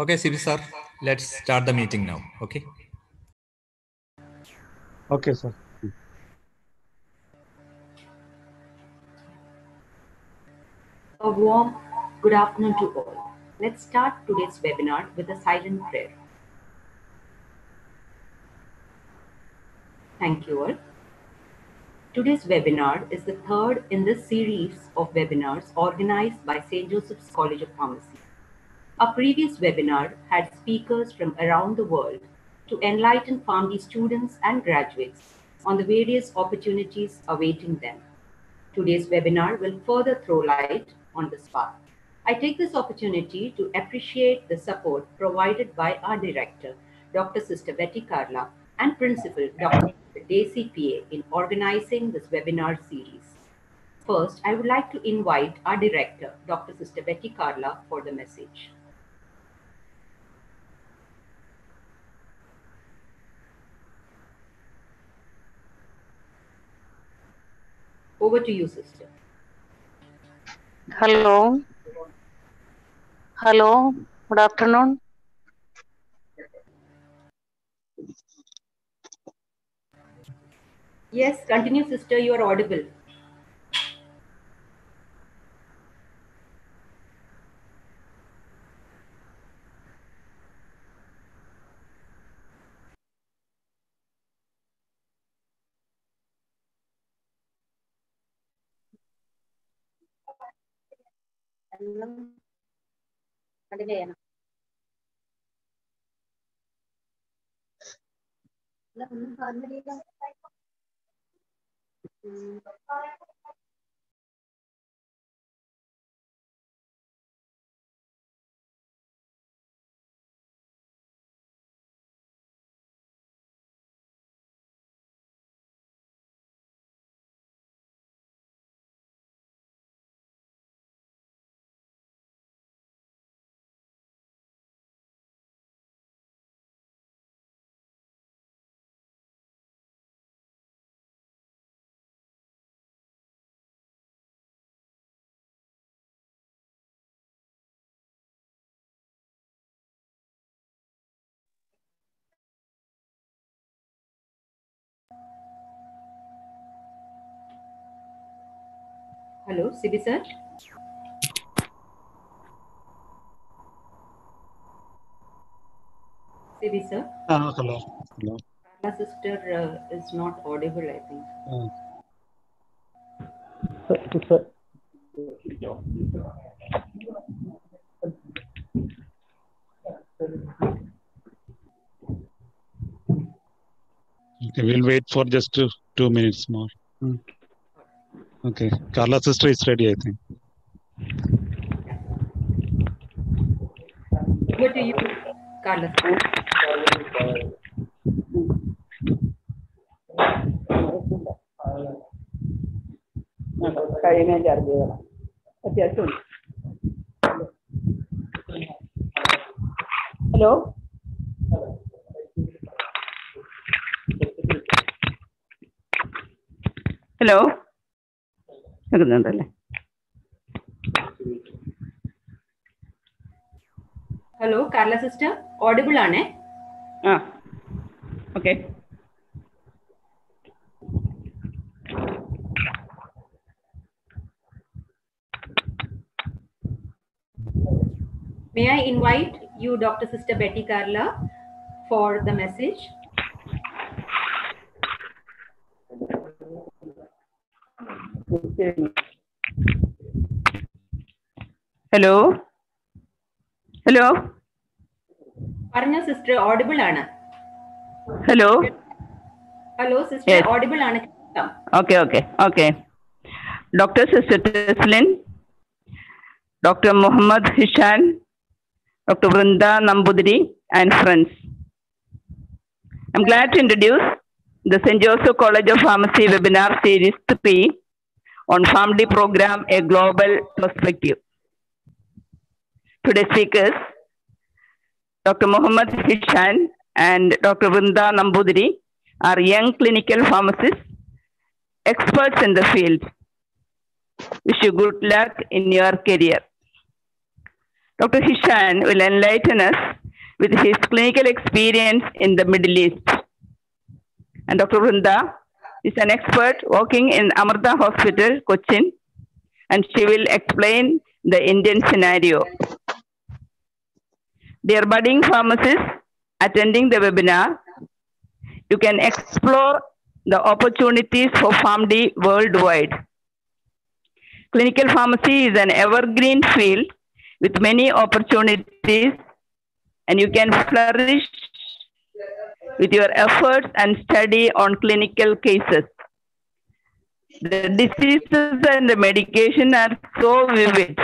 Okay, Sibi sir, let's start the meeting now. Okay. Okay, sir. A warm good afternoon to all. Let's start today's webinar with a silent prayer. Thank you all. Today's webinar is the third in this series of webinars organized by St. Joseph's College of Pharmacy. Our previous webinar had speakers from around the world to enlighten PharmD students and graduates on the various opportunities awaiting them. Today's webinar will further throw light on this path. I take this opportunity to appreciate the support provided by our director, Dr. Sister Betty Carla, and Principal Dr. Daisy PA in organizing this webinar series. First, I would like to invite our director, Dr. Sister Betty Carla, for the message. Over to you, sister. Hello. Hello. Good afternoon. Yes, continue, sister. You are audible. വെള്ളം ഒന്നും പറഞ്ഞില്ല Hello, Sibi sir. Sibi sir. Uh, hello. Hello. Carla sister uh, is not audible, I think. Uh, sir, sir. Okay, we'll wait for just two, two minutes more. Hmm. Okay, Carla sister is ready, I think. Over to you, Carla. കഴിഞ്ഞ charge ചെയ്യണം അത്യാവശ്യം hello hello കേൾക്കുന്നുണ്ടല്ലേ hello Carla sister audible ആണേ ആ okay May I invite you, Dr. Sister Betty Carla, for the message? Hello. Hello. Parna sister audible ana. Hello. Hello sister yes. audible ana. Okay okay okay. Doctor sister Doctor Mohammad Hisham. Doctor Vrinda Nambudri and friends. I'm glad to introduce the St. College of Pharmacy webinar series 3 on PharmD program A Global Perspective. Today's speakers, Dr. Muhammad Hisham and Dr. Vrinda Nambudiri are young clinical pharmacists, experts in the field. Wish you good luck in your career. Dr. Hisham will enlighten us with his clinical experience in the Middle East. And Dr. Vrinda is an expert working in Amrita Hospital, Cochin, and she will explain the Indian scenario. Dear budding pharmacists attending the webinar, you can explore the opportunities for PharmD worldwide. Clinical pharmacy is an evergreen field with many opportunities, and you can flourish with your efforts and study on clinical cases. The diseases and the medication are so vivid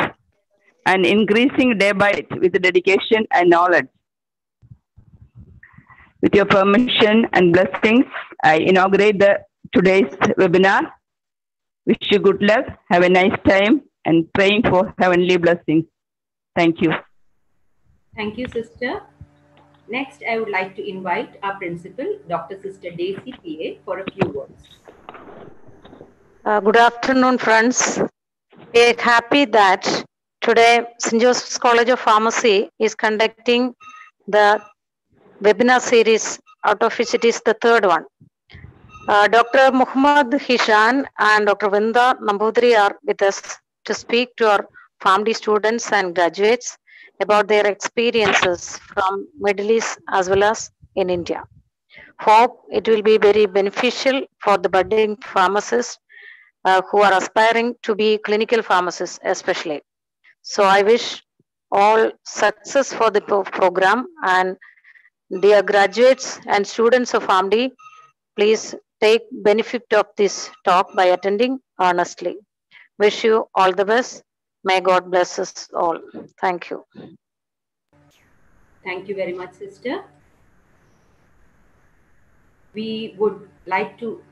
and increasing day by day with dedication and knowledge. With your permission and blessings, I inaugurate the today's webinar. Wish you good luck, have a nice time, and praying for heavenly blessings. Thank you. Thank you, sister. Next, I would like to invite our principal, Dr. Sister Daisy PA, for a few words. Uh, good afternoon, friends. We are happy that today St. Joseph's College of Pharmacy is conducting the webinar series, out of which it is the third one. Uh, Dr. Muhammad Hisham and Dr. Vrinda Nambudri are with us to speak to our PharmD students and graduates about their experiences from Middle East as well as in India. Hope it will be very beneficial for the budding pharmacists uh, who are aspiring to be clinical pharmacists especially. So I wish all success for the program and dear graduates and students of PharmD, please take benefit of this talk by attending honestly. Wish you all the best. May God bless us all. Thank you. Thank you very much, sister. We would like to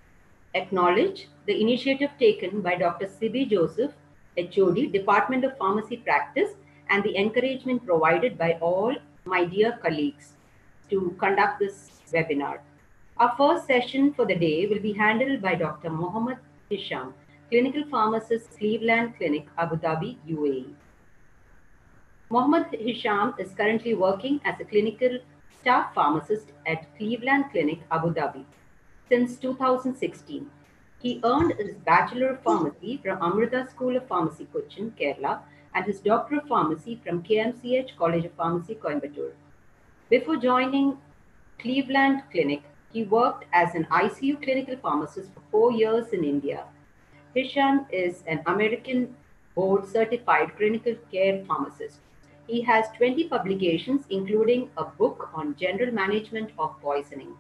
acknowledge the initiative taken by Dr. Sibi Joseph, HOD, Department of Pharmacy Practice, and the encouragement provided by all my dear colleagues to conduct this webinar. Our first session for the day will be handled by Dr. Mohammed Hisham, clinical pharmacist, Cleveland Clinic, Abu Dhabi, UAE. Mohammed Hisham is currently working as a clinical staff pharmacist at Cleveland Clinic, Abu Dhabi. Since 2016, he earned his Bachelor of Pharmacy from Amrita School of Pharmacy, Cochin, Kerala, and his Doctor of Pharmacy from KMCH College of Pharmacy, Coimbatore. Before joining Cleveland Clinic, he worked as an ICU clinical pharmacist for four years in India. Hisham is an American board certified clinical care pharmacist. He has 20 publications, including a book on general management of poisoning.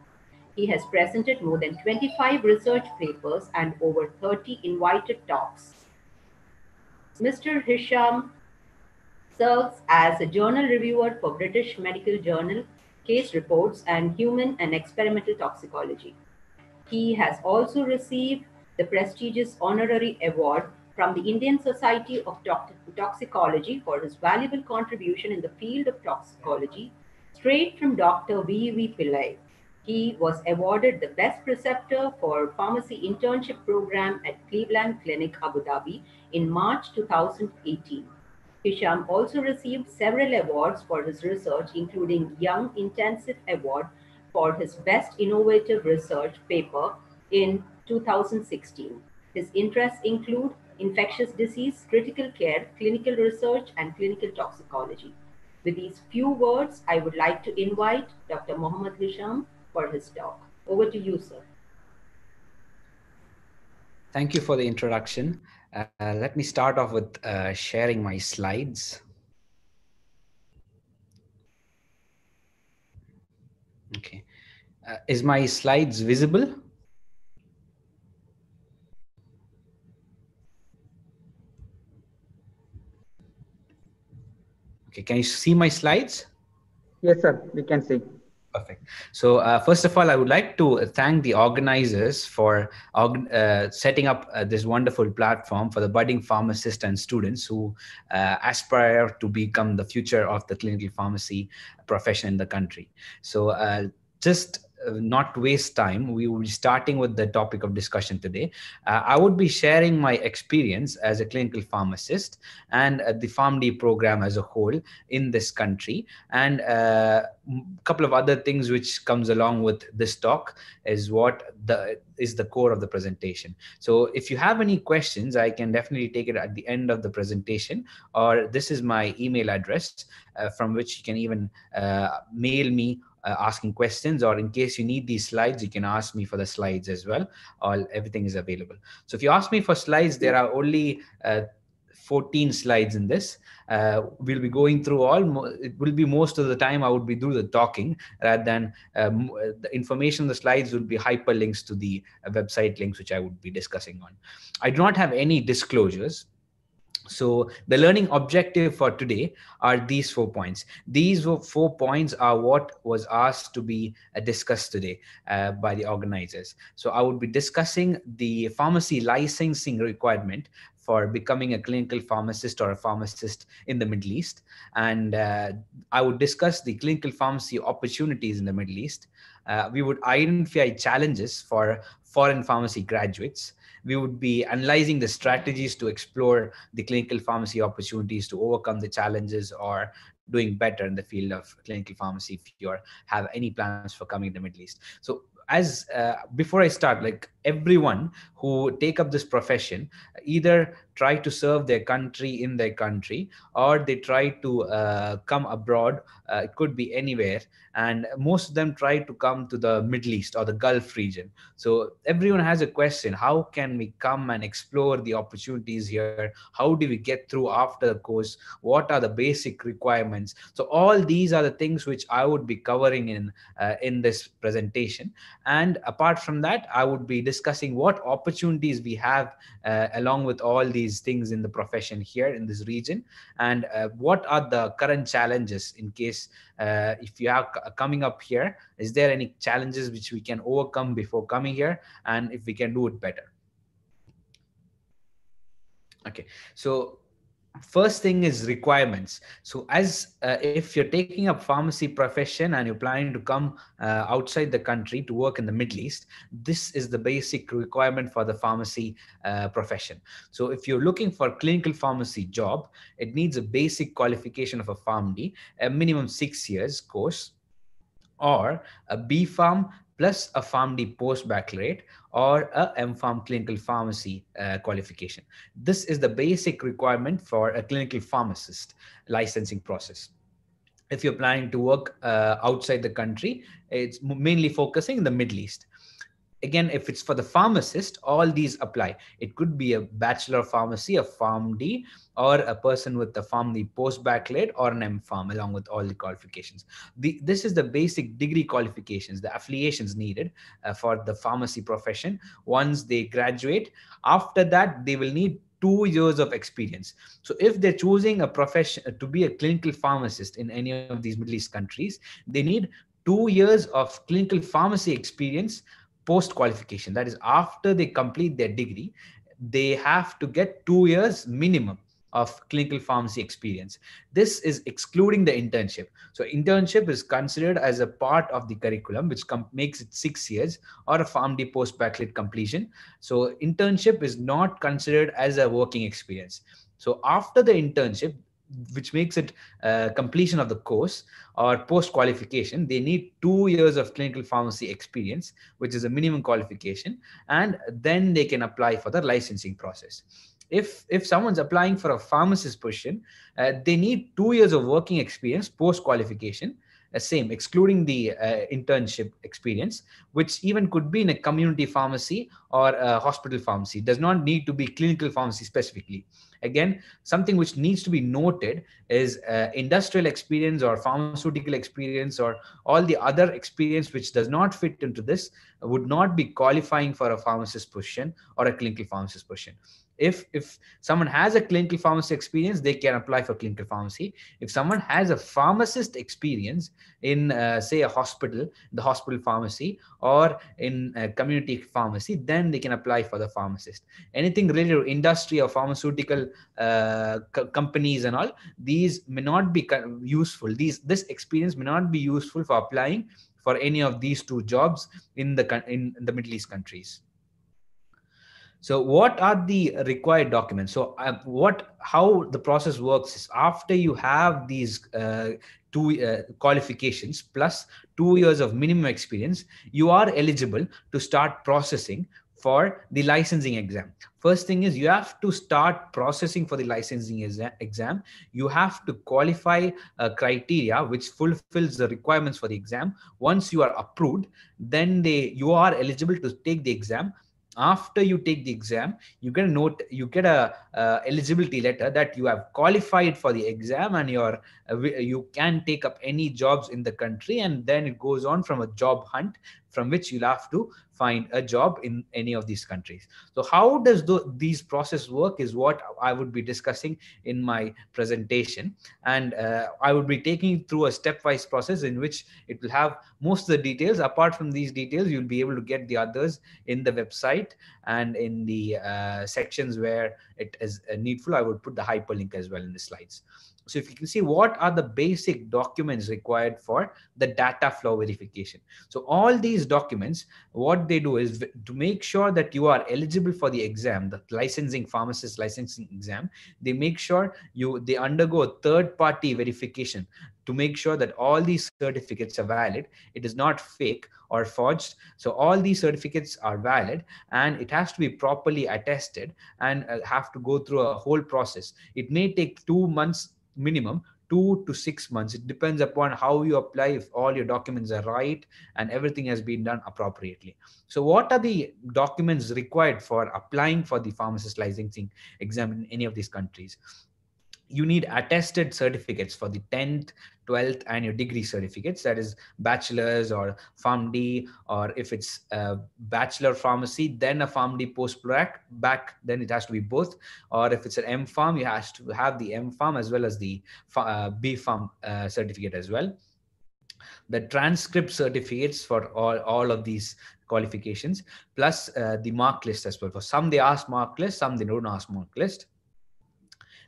He has presented more than 25 research papers and over 30 invited talks. Mr. Hisham serves as a journal reviewer for British Medical Journal, Case Reports, and Human and Experimental Toxicology. He has also received the prestigious honorary award from the Indian Society of Toxicology for his valuable contribution in the field of toxicology, straight from Dr. V. V. Pillai. He was awarded the Best Preceptor for Pharmacy Internship Program at Cleveland Clinic, Abu Dhabi in March 2018. Hisham also received several awards for his research, including Young Intensive Award for his Best Innovative Research paper in 2016. His interests include infectious disease, critical care, clinical research, and clinical toxicology. With these few words, I would like to invite Dr. Mohammad Hisham for his talk. Over to you, sir. Thank you for the introduction. Uh, let me start off with uh, sharing my slides. Okay. Uh, is my slides visible? Okay, can you see my slides? Yes, sir, we can see. Perfect. So uh, first of all, I would like to thank the organizers for uh, setting up uh, this wonderful platform for the budding pharmacists and students who uh, aspire to become the future of the clinical pharmacy profession in the country. So uh, just uh, not waste time, we will be starting with the topic of discussion today. Uh, I would be sharing my experience as a clinical pharmacist and uh, the PharmD program as a whole in this country, and a couple of other things which comes along with this talk is what the is the core of the presentation. So if you have any questions, I can definitely take it at the end of the presentation, or this is my email address uh, from which you can even uh, mail me uh, asking questions or in case you need these slides you can ask me for the slides as well. All everything is available. So if you ask me for slides there are only uh, 14 slides in this. Uh, we'll be going through all it will be most of the time i would be doing the talking rather than um, the information the slides will be hyperlinks to the uh, website links which i would be discussing on. I do not have any disclosures so the learning objective for today are these four points. These four points are what was asked to be uh, discussed today uh, by the organizers. So I would be discussing the pharmacy licensing requirement for becoming a clinical pharmacist or a pharmacist in the Middle East. And uh, I would discuss the clinical pharmacy opportunities in the Middle East. Uh, we would identify challenges for foreign pharmacy graduates we would be analyzing the strategies to explore the clinical pharmacy opportunities to overcome the challenges or doing better in the field of clinical pharmacy if you have any plans for coming to the Middle East. So as uh, before I start, like everyone who take up this profession either try to serve their country in their country or they try to uh, come abroad uh, it could be anywhere. And most of them try to come to the middle east or the gulf region. So everyone has a question how can we come and explore the opportunities here? How do we get through after the course? What are the basic requirements? So all these are the things which i would be covering in uh, in this presentation. And apart from that i would be discussing what opportunities we have uh, along with all these things in the profession here in this region and uh, what are the current challenges in case uh, if you are coming up here is there any challenges which we can overcome before coming here and if we can do it better? Okay so first thing is requirements. So as uh, if you're taking up pharmacy profession and you're planning to come uh, outside the country to work in the middle east this is the basic requirement for the pharmacy uh, profession. So if you're looking for a clinical pharmacy job it needs a basic qualification of a pharmd a minimum 6 years course or a B Pharm plus a PharmD post-baccalaureate or a M.Pharm clinical pharmacy uh, qualification. This is the basic requirement for a clinical pharmacist licensing process. If you're planning to work uh, outside the country, it's mainly focusing in the Middle East again, if it's for the pharmacist, all these apply. It could be a bachelor of pharmacy, a PharmD, or a person with the PharmD post-baccalaureate or an M.Pharm along with all the qualifications. The, this is the basic degree qualifications, the affiliations needed uh, for the pharmacy profession. Once they graduate, after that, they will need two years of experience. So if they're choosing a profession to be a clinical pharmacist in any of these Middle East countries, they need two years of clinical pharmacy experience post qualification that is after they complete their degree they have to get two years minimum of clinical pharmacy experience. This is excluding the internship. So internship is considered as a part of the curriculum which makes it six years or a PharmD post baccalaureate completion. So internship is not considered as a working experience. So after the internship which makes it uh, completion of the course or post qualification they need two years of clinical pharmacy experience which is a minimum qualification and then they can apply for the licensing process. If if someone's applying for a pharmacist position uh, they need two years of working experience post qualification same excluding the uh, internship experience which even could be in a community pharmacy or a hospital pharmacy. Does not need to be clinical pharmacy specifically. Again something which needs to be noted is uh, industrial experience or pharmaceutical experience or all the other experience which does not fit into this would not be qualifying for a pharmacist position or a clinical pharmacist position if if someone has a clinical pharmacy experience they can apply for clinical pharmacy. If someone has a pharmacist experience in uh, say a hospital the hospital pharmacy or in a community pharmacy then they can apply for the pharmacist. Anything related to industry or pharmaceutical uh, companies and all these may not be useful. These this experience may not be useful for applying for any of these two jobs in the in the middle east countries so what are the required documents? So uh, what how the process works is after you have these uh, two uh, qualifications plus two years of minimum experience you are eligible to start processing for the licensing exam. First thing is you have to start processing for the licensing exam. You have to qualify criteria which fulfills the requirements for the exam. Once you are approved then they you are eligible to take the exam after you take the exam you get a note you get a uh, eligibility letter that you have qualified for the exam and you're uh, you can take up any jobs in the country and then it goes on from a job hunt from which you'll have to find a job in any of these countries. So how does the, these process work is what i would be discussing in my presentation. And uh, i would be taking through a stepwise process in which it will have most of the details. Apart from these details you'll be able to get the others in the website and in the uh, sections where it is uh, needful. I would put the hyperlink as well in the slides so if you can see what are the basic documents required for the data flow verification. So all these documents, what they do is to make sure that you are eligible for the exam, the licensing pharmacist licensing exam, they make sure you they undergo a third party verification to make sure that all these certificates are valid. It is not fake or forged. So all these certificates are valid and it has to be properly attested and uh, have to go through a whole process. It may take two months minimum two to six months. It depends upon how you apply, if all your documents are right and everything has been done appropriately. So, what are the documents required for applying for the pharmacist licensing exam in any of these countries? You need attested certificates for the 10th, 12th, and your degree certificates that is bachelor's or PharmD, or if it's a bachelor pharmacy, then a PharmD post back, then it has to be both. Or if it's an M Pharm, you have to have the M Pharm as well as the uh, B Pharm uh, certificate as well. The transcript certificates for all, all of these qualifications, plus uh, the mark list as well. For some, they ask mark list, some they don't ask mark list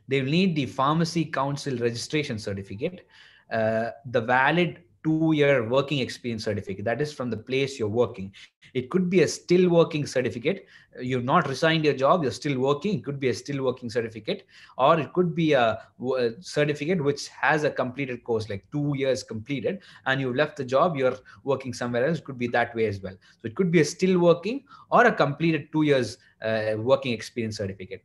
they need the pharmacy council registration certificate uh, the valid two year working experience certificate. That is from the place you're working. It could be a still working certificate. You've not resigned your job you're still working. It could be a still working certificate or it could be a, a certificate which has a completed course like two years completed and you've left the job you're working somewhere else. It could be that way as well. So it could be a still working or a completed two years uh, working experience certificate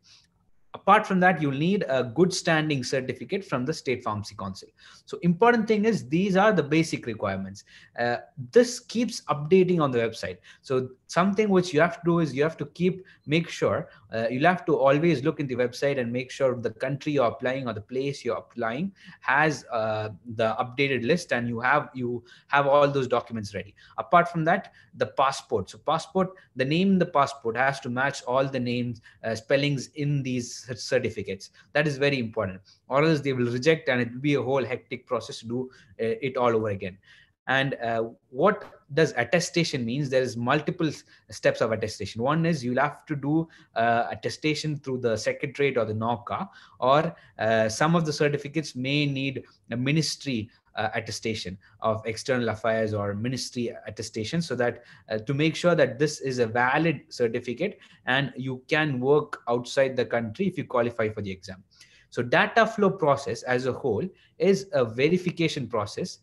apart from that you'll need a good standing certificate from the state pharmacy council. So important thing is these are the basic requirements. Uh, this keeps updating on the website. So something which you have to do is you have to keep make sure uh, you'll have to always look in the website and make sure the country you're applying or the place you're applying has uh, the updated list and you have you have all those documents ready. Apart from that the passport. So passport the name in the passport has to match all the names uh, spellings in these certificates. That is very important. Or else they will reject and it will be a whole hectic process to do uh, it all over again. And uh, what does attestation means there is multiple steps of attestation. One is you'll have to do uh, attestation through the secretariat or the NORKA or uh, some of the certificates may need a ministry uh, attestation of external affairs or ministry attestation so that uh, to make sure that this is a valid certificate and you can work outside the country if you qualify for the exam so data flow process as a whole is a verification process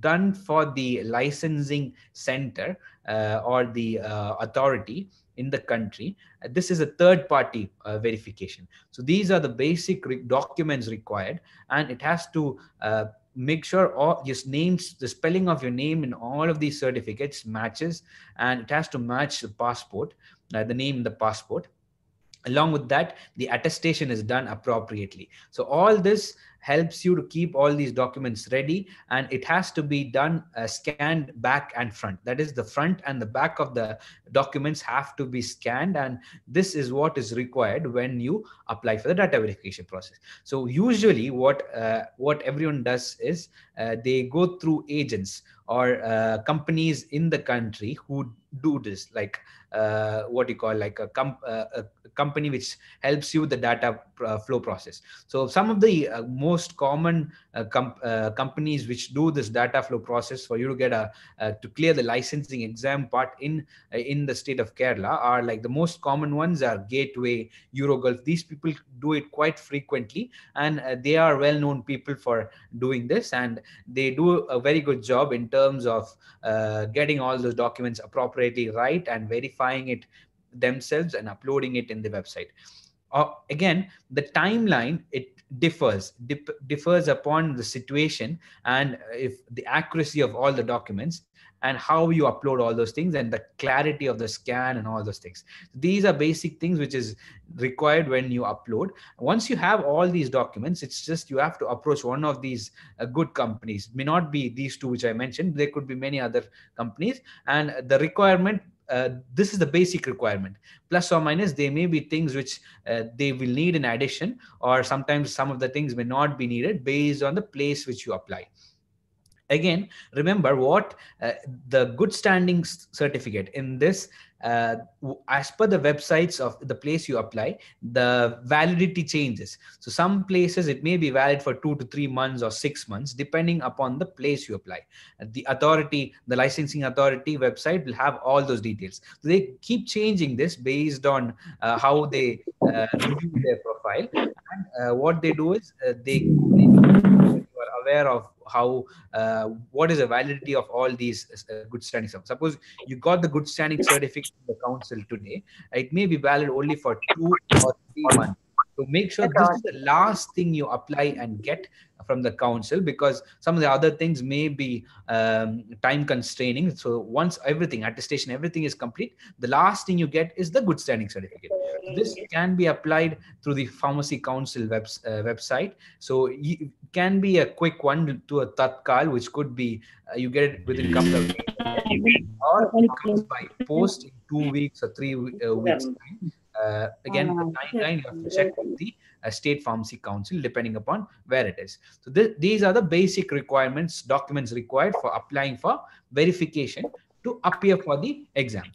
done for the licensing center uh, or the uh, authority in the country. This is a third party uh, verification. So these are the basic re documents required and it has to uh, make sure all your names, the spelling of your name in all of these certificates matches and it has to match the passport, uh, the name in the passport. Along with that the attestation is done appropriately. So all this helps you to keep all these documents ready and it has to be done uh, scanned back and front. That is the front and the back of the documents have to be scanned and this is what is required when you apply for the data verification process. So usually what uh, what everyone does is uh, they go through agents or uh, companies in the country who do this like uh, what you call like a, uh, a company which helps you the data flow process. So some of the most common uh, com- uh, companies which do this data flow process for you to get a uh, to clear the licensing exam part in in the state of Kerala are like the most common ones are Gateway, Eurogulf. These people do it quite frequently, and they are well known people for doing this, and they do a very good job in terms of getting all those documents appropriately right and verifying it themselves and uploading it in the website. Uh, again, the timeline it differs dip, differs upon the situation and if the accuracy of all the documents and how you upload all those things and the clarity of the scan and all those things. These are basic things which is required when you upload. Once you have all these documents it's just you have to approach one of these uh, good companies. May not be these two which i mentioned there could be many other companies and the requirement uh, this is the basic requirement. Plus or minus there may be things which uh, they will need in addition or sometimes some of the things may not be needed based on the place which you apply. Again remember what uh, the good standing certificate in this uh, as per the websites of the place you apply the validity changes. So some places it may be valid for 2 to 3 months or 6 months depending upon the place you apply. The authority the licensing authority website will have all those details. So they keep changing this based on uh, how they uh, review their profile. And uh, what they do is uh, they, they aware of how uh, what is the validity of all these uh, good standing suppose you got the good standing certificate from the council today it may be valid only for two or three months so make sure this is the last thing you apply and get from the council because some of the other things may be um, time constraining. So once everything, attestation, everything is complete, the last thing you get is the good standing certificate. This can be applied through the Pharmacy Council web, uh, website. So it can be a quick one to a Tatkal, which could be uh, you get it within a couple of days, or it comes by post in two weeks or three uh, weeks time. Uh, again, the timeline you have to check with the uh, state pharmacy council depending upon where it is. So th these are the basic requirements, documents required for applying for verification to appear for the exam.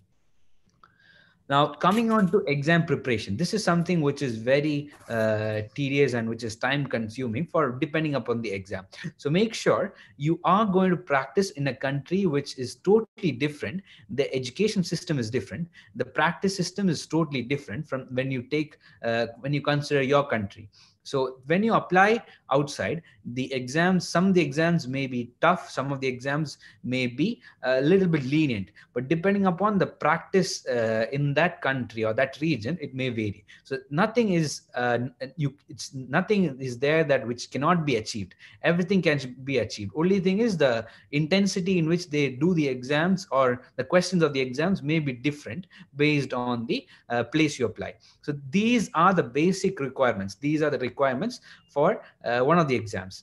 Now, coming on to exam preparation, this is something which is very uh, tedious and which is time consuming for depending upon the exam. So make sure you are going to practice in a country which is totally different. The education system is different. The practice system is totally different from when you take, uh, when you consider your country. So when you apply outside, the exams, some of the exams may be tough, some of the exams may be a little bit lenient, but depending upon the practice uh, in that country or that region, it may vary. So nothing is uh, you, it's nothing is there that which cannot be achieved. Everything can be achieved. Only thing is the intensity in which they do the exams or the questions of the exams may be different based on the uh, place you apply. So these are the basic requirements. These are the requirements for uh, one of the exams.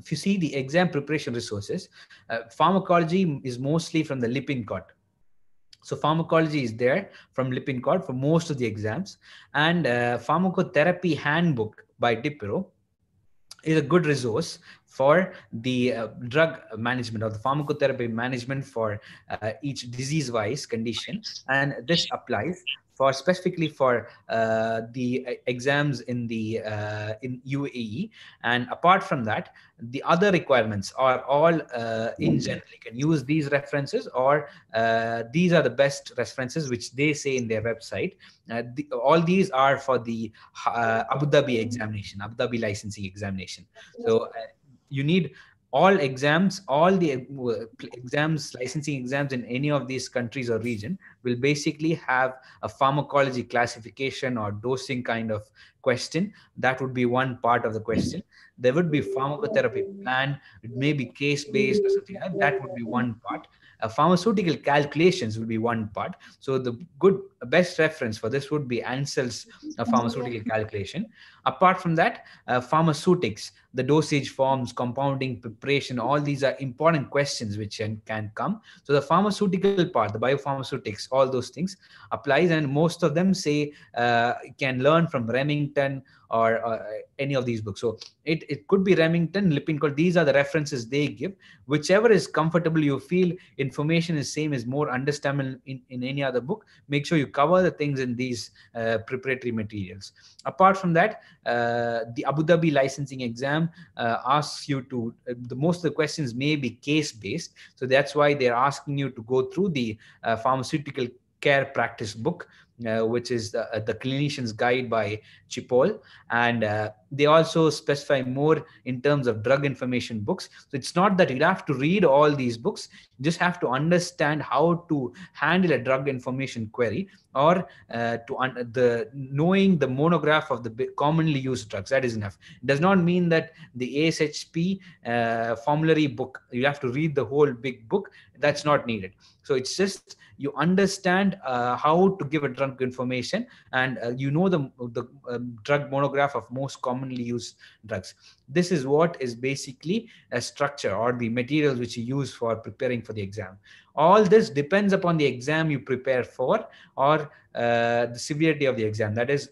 If you see the exam preparation resources, uh, pharmacology is mostly from the Lippincott. So pharmacology is there from Lippincott for most of the exams and uh, pharmacotherapy handbook by Dipiro is a good resource for the uh, drug management or the pharmacotherapy management for uh, each disease wise condition and this applies for specifically for uh, the exams in the uh, in UAE. And apart from that, the other requirements are all uh, in general. You can use these references or uh, these are the best references which they say in their website. Uh, the, all these are for the uh, Abu Dhabi examination, Abu Dhabi licensing examination. So you need all exams, all the uh, exams, licensing exams in any of these countries or region will basically have a pharmacology classification or dosing kind of question. That would be one part of the question. There would be pharmacotherapy plan. It may be case based or something like that. That would be one part. Uh, pharmaceutical calculations will be one part. So the good best reference for this would be Ansel's uh, pharmaceutical calculation. Apart from that, uh, pharmaceutics, the dosage forms, compounding, preparation, all these are important questions which can, can come. So the pharmaceutical part, the biopharmaceutics, all those things applies and most of them say uh, can learn from Remington or uh, any of these books. So it, it could be Remington, Lippincott. These are the references they give. Whichever is comfortable, you feel information is same, is more understandable in, in any other book. Make sure you cover the things in these uh, preparatory materials. Apart from that, uh, the Abu Dhabi licensing exam uh, asks you to, uh, the most of the questions may be case based. So that's why they're asking you to go through the uh, pharmaceutical care practice book, which is the, the clinician's guide by Cipolle. And they also specify more in terms of drug information books. So it's not that you have to read all these books, you just have to understand how to handle a drug information query or uh, to the knowing the monograph of the commonly used drugs. That is enough. It does not mean that the ASHP uh, formulary book, you have to read the whole big book. That's not needed. So it's just you understand uh, how to give a drug information and uh, you know the, the um, drug monograph of most commonly used drugs. This is what is basically a structure or the materials which you use for preparing for the exam. All this depends upon the exam you prepare for or uh, the severity of the exam. That is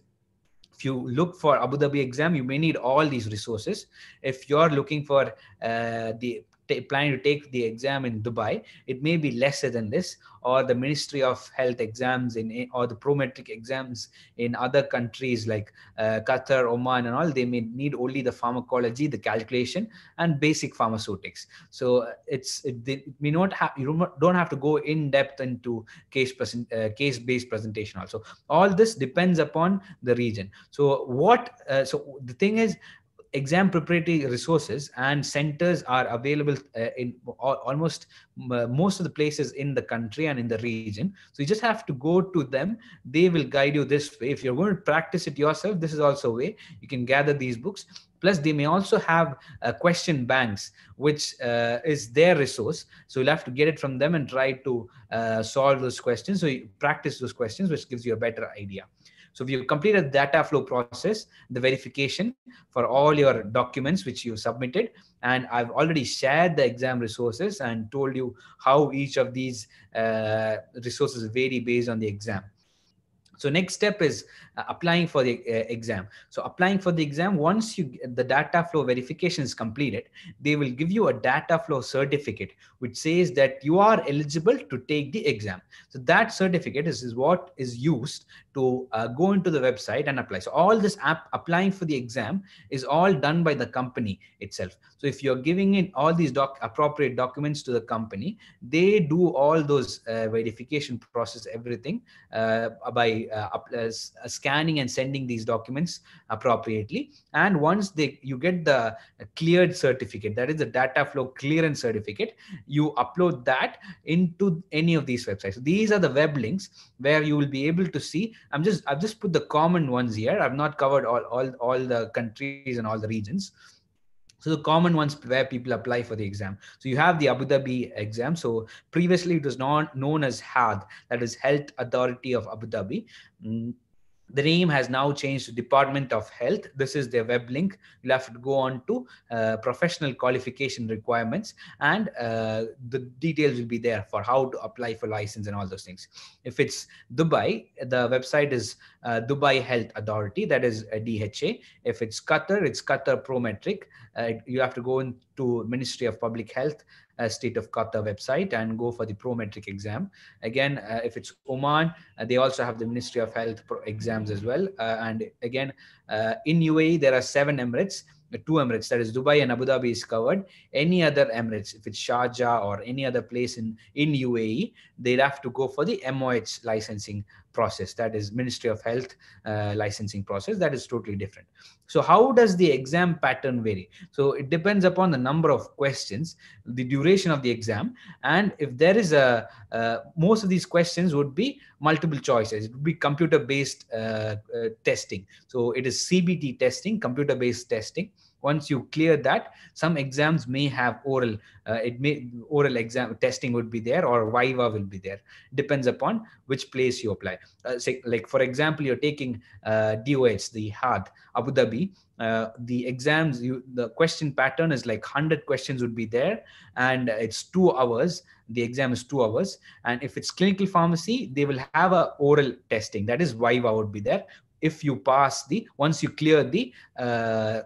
if you look for abu dhabi exam you may need all these resources. If you're looking for uh, the t- planning to take the exam in Dubai, it may be lesser than this, or the Ministry of Health exams in or the prometric exams in other countries like uh, Qatar, Oman, and all. They may need only the pharmacology, the calculation, and basic pharmaceutics. So uh, it's it, they may not have you don't- don't have to go in depth into case present uh, case based presentation. Also, all this depends upon the region. So what? Uh, so the thing is exam preparatory resources and centers are available uh, in al- almost m- most of the places in the country and in the region. So you just have to go to them. They will guide you this way. If you're going to practice it yourself this is also a way you can gather these books. Plus they may also have uh, question banks which uh, is their resource. So you'll have to get it from them and try to uh, solve those questions. So you practice those questions which gives you a better idea so if you complete a data flow process, the verification for all your documents which you submitted, and I've already shared the exam resources and told you how each of these uh, resources vary based on the exam. So next step is uh, applying for the uh, exam. So applying for the exam, once you the data flow verification is completed, they will give you a data flow certificate which says that you are eligible to take the exam. So that certificate is, is what is used to uh, go into the website and apply. So all this app applying for the exam is all done by the company itself. So if you're giving in all these doc appropriate documents to the company, they do all those uh, verification process, everything uh, by uh, uh, uh, scanning and sending these documents appropriately. And once they you get the cleared certificate, that is the data flow clearance certificate, you upload that into any of these websites. These are the web links where you will be able to see. I'm just I've just put the common ones here. I've not covered all all all the countries and all the regions. So the common ones where people apply for the exam. So you have the Abu Dhabi exam. So previously it was not known as HAAD, that is Health Authority of Abu Dhabi. Mm, the name has now changed to Department of Health. This is their web link. You'll have to go on to uh, professional qualification requirements, and uh, the details will be there for how to apply for license and all those things. If it's Dubai, the website is uh, Dubai Health Authority, that is a DHA. If it's Qatar, it's Qatar Prometric. Uh, you have to go into Ministry of Public Health, uh, State of Qatar website and go for the Prometric exam. Again, uh, if it's Oman, uh, they also have the Ministry of Health pro- exams as well. Uh, and again, in UAE, there are seven Emirates. Two Emirates, that is Dubai and Abu Dhabi, is covered. Any other Emirates, if it's Sharjah or any other place in, in UAE, they'll have to go for the MOH licensing process. That is Ministry of Health uh, licensing process. That is totally different. So, how does the exam pattern vary? So, it depends upon the number of questions, the duration of the exam, and if there is a uh, most of these questions would be multiple choices. It would be computer based uh, uh, testing. So, it is CBT testing, computer based testing once you clear that some exams may have oral uh, it may oral exam testing would be there or viva will be there. Depends upon which place you apply. Uh, say like for example you're taking uh, doh the hard abu dhabi uh, the exams you the question pattern is like 100 questions would be there and it's 2 hours the exam is 2 hours. And if it's clinical pharmacy they will have a oral testing. That is viva would be there if you pass the once you clear the uh,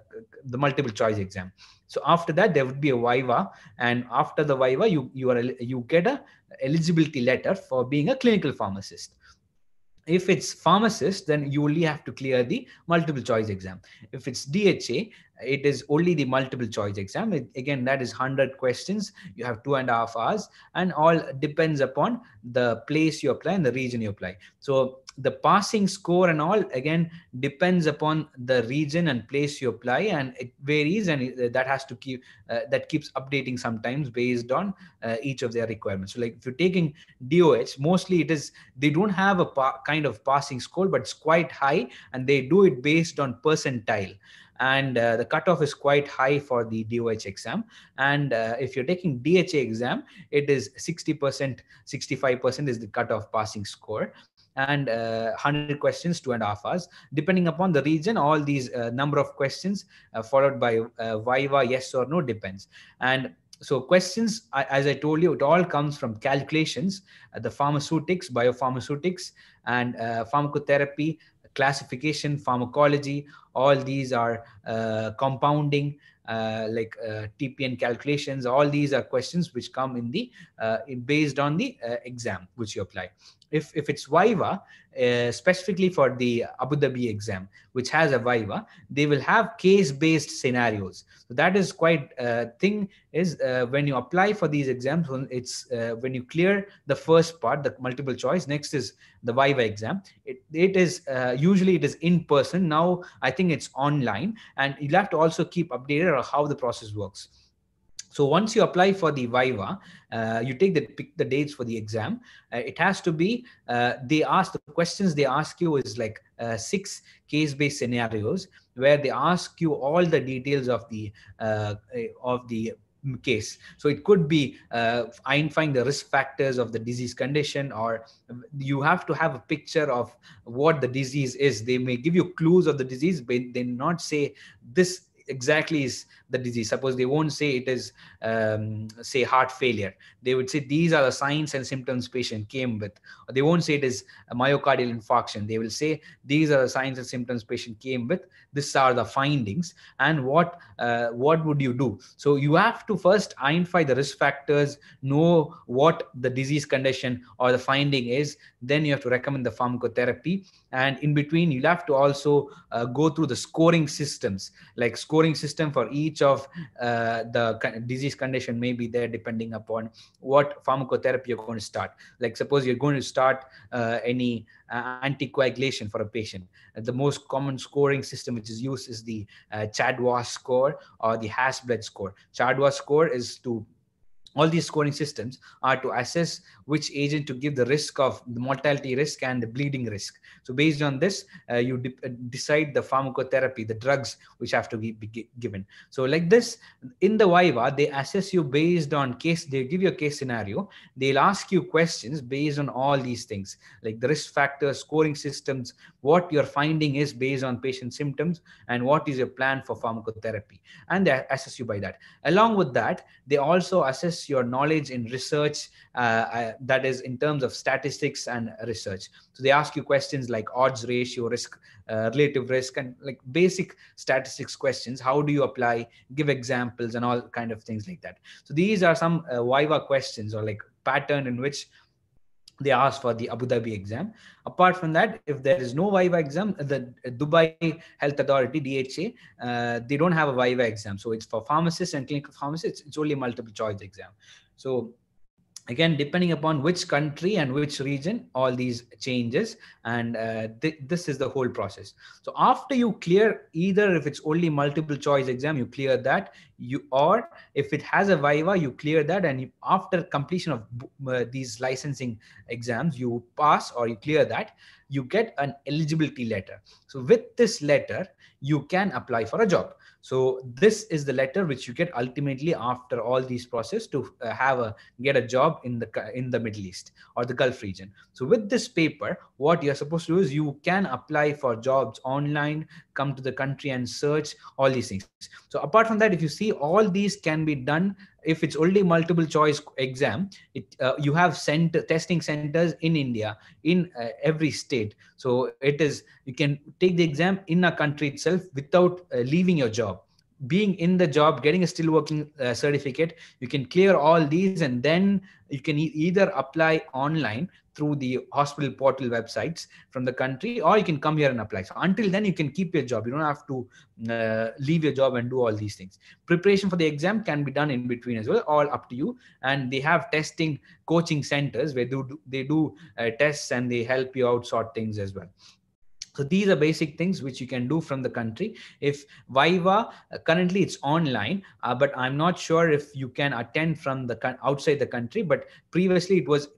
the multiple choice exam. So after that there would be a viva and after the viva you you are you get a eligibility letter for being a clinical pharmacist. If it's pharmacist then you only have to clear the multiple choice exam. If it's dha it is only the multiple choice exam. It, again that is 100 questions. You have two and a half hours and all depends upon the place you apply and the region you apply. So the passing score and all again depends upon the region and place you apply and it varies and that has to keep uh, that keeps updating sometimes based on uh, each of their requirements. So like if you're taking DOH mostly it is they don't have a kind of passing score but it's quite high and they do it based on percentile. And uh, the cutoff is quite high for the DOH exam. And uh, if you're taking DHA exam, it is 60%, 65% is the cutoff passing score and uh, 100 questions two and a half hours. Depending upon the region all these uh, number of questions uh, followed by uh, viva yes or no depends. And so questions as i told you it all comes from calculations uh, the pharmaceutics biopharmaceutics and uh, pharmacotherapy classification pharmacology. All these are compounding uh, like uh, TPN calculations. All these are questions which come in the uh, based on the exam which you apply if, if it's Viva, uh, specifically for the Abu Dhabi exam, which has a Viva, they will have case-based scenarios. So that is quite uh, thing is uh, when you apply for these exams, when it's uh, when you clear the first part, the multiple choice. Next is the Viva exam. It, it is uh, usually it is in person. Now I think it's online, and you'll have to also keep updated on how the process works. So once you apply for the Viva, uh, you take the pick the dates for the exam. Uh, it has to be uh, they ask the questions they ask you is like uh, six case-based scenarios where they ask you all the details of the uh, of the case so it could be uh, identifying the risk factors of the disease condition or you have to have a picture of what the disease is they may give you clues of the disease but they not say this exactly is the disease. Suppose they won't say it is um, say heart failure. They would say these are the signs and symptoms patient came with. Or they won't say it is myocardial infarction. They will say these are the signs and symptoms patient came with. These are the findings. And what uh, what would you do? So you have to first identify the risk factors know what the disease condition or the finding is. Then you have to recommend the pharmacotherapy. And in between you'll have to also uh, go through the scoring systems like scoring system for each of uh, the disease condition may be there depending upon what pharmacotherapy you're going to start. Like suppose you're going to start uh, any uh, anticoagulation for a patient. The most common scoring system which is used is the uh, CHA2DS2-VASc score or the HAS-BLED score. CHA2DS2-VASc score is to all these scoring systems are to assess which agent to give the risk of the mortality risk and the bleeding risk. So based on this, uh, you de uh, decide the pharmacotherapy, the drugs which have to be, be, given. So like this, in the Viva, they assess you based on case, they give you a case scenario. They'll ask you questions based on all these things, like the risk factors, scoring systems, what your finding is based on patient symptoms, and what is your plan for pharmacotherapy. And they assess you by that. Along with that, they also assess your knowledge in research uh, uh, that is in terms of statistics and research. So they ask you questions like odds ratio risk uh, relative risk and like basic statistics questions. How do you apply? Give examples and all kind of things like that. So these are some uh, viva questions or like pattern in which they ask for the Abu Dhabi exam. Apart from that, if there is no Viva exam, the Dubai Health Authority (DHA) uh, they don't have a Viva exam. So it's for pharmacists and clinical pharmacists. It's only multiple choice exam. So again depending upon which country and which region all these changes and uh, th this is the whole process. So after you clear either if it's only multiple choice exam you clear that. You or if it has a viva you clear that and you, after completion of uh, these licensing exams you pass or you clear that you get an eligibility letter. So with this letter you can apply for a job so this is the letter which you get ultimately after all these process to uh, have a get a job in the in the Middle East or the Gulf region. So with this paper, what you're supposed to do is you can apply for jobs online, come to the country and search all these things. So apart from that, if you see all these can be done. If it's only multiple choice exam it uh, you have sent testing centers in india in uh, every state. So it is you can take the exam in a country itself without uh, leaving your job. Being in the job getting a still working uh, certificate you can clear all these and then you can e either apply online through the hospital portal websites from the country or you can come here and apply. So until then you can keep your job. You don't have to uh, leave your job and do all these things. Preparation for the exam can be done in between as well all up to you. And they have testing coaching centers where they do, they do uh, tests and they help you out sort things as well so these are basic things which you can do from the country. If Viva uh, currently it's online, uh, but I'm not sure if you can attend from the outside the country. But previously it was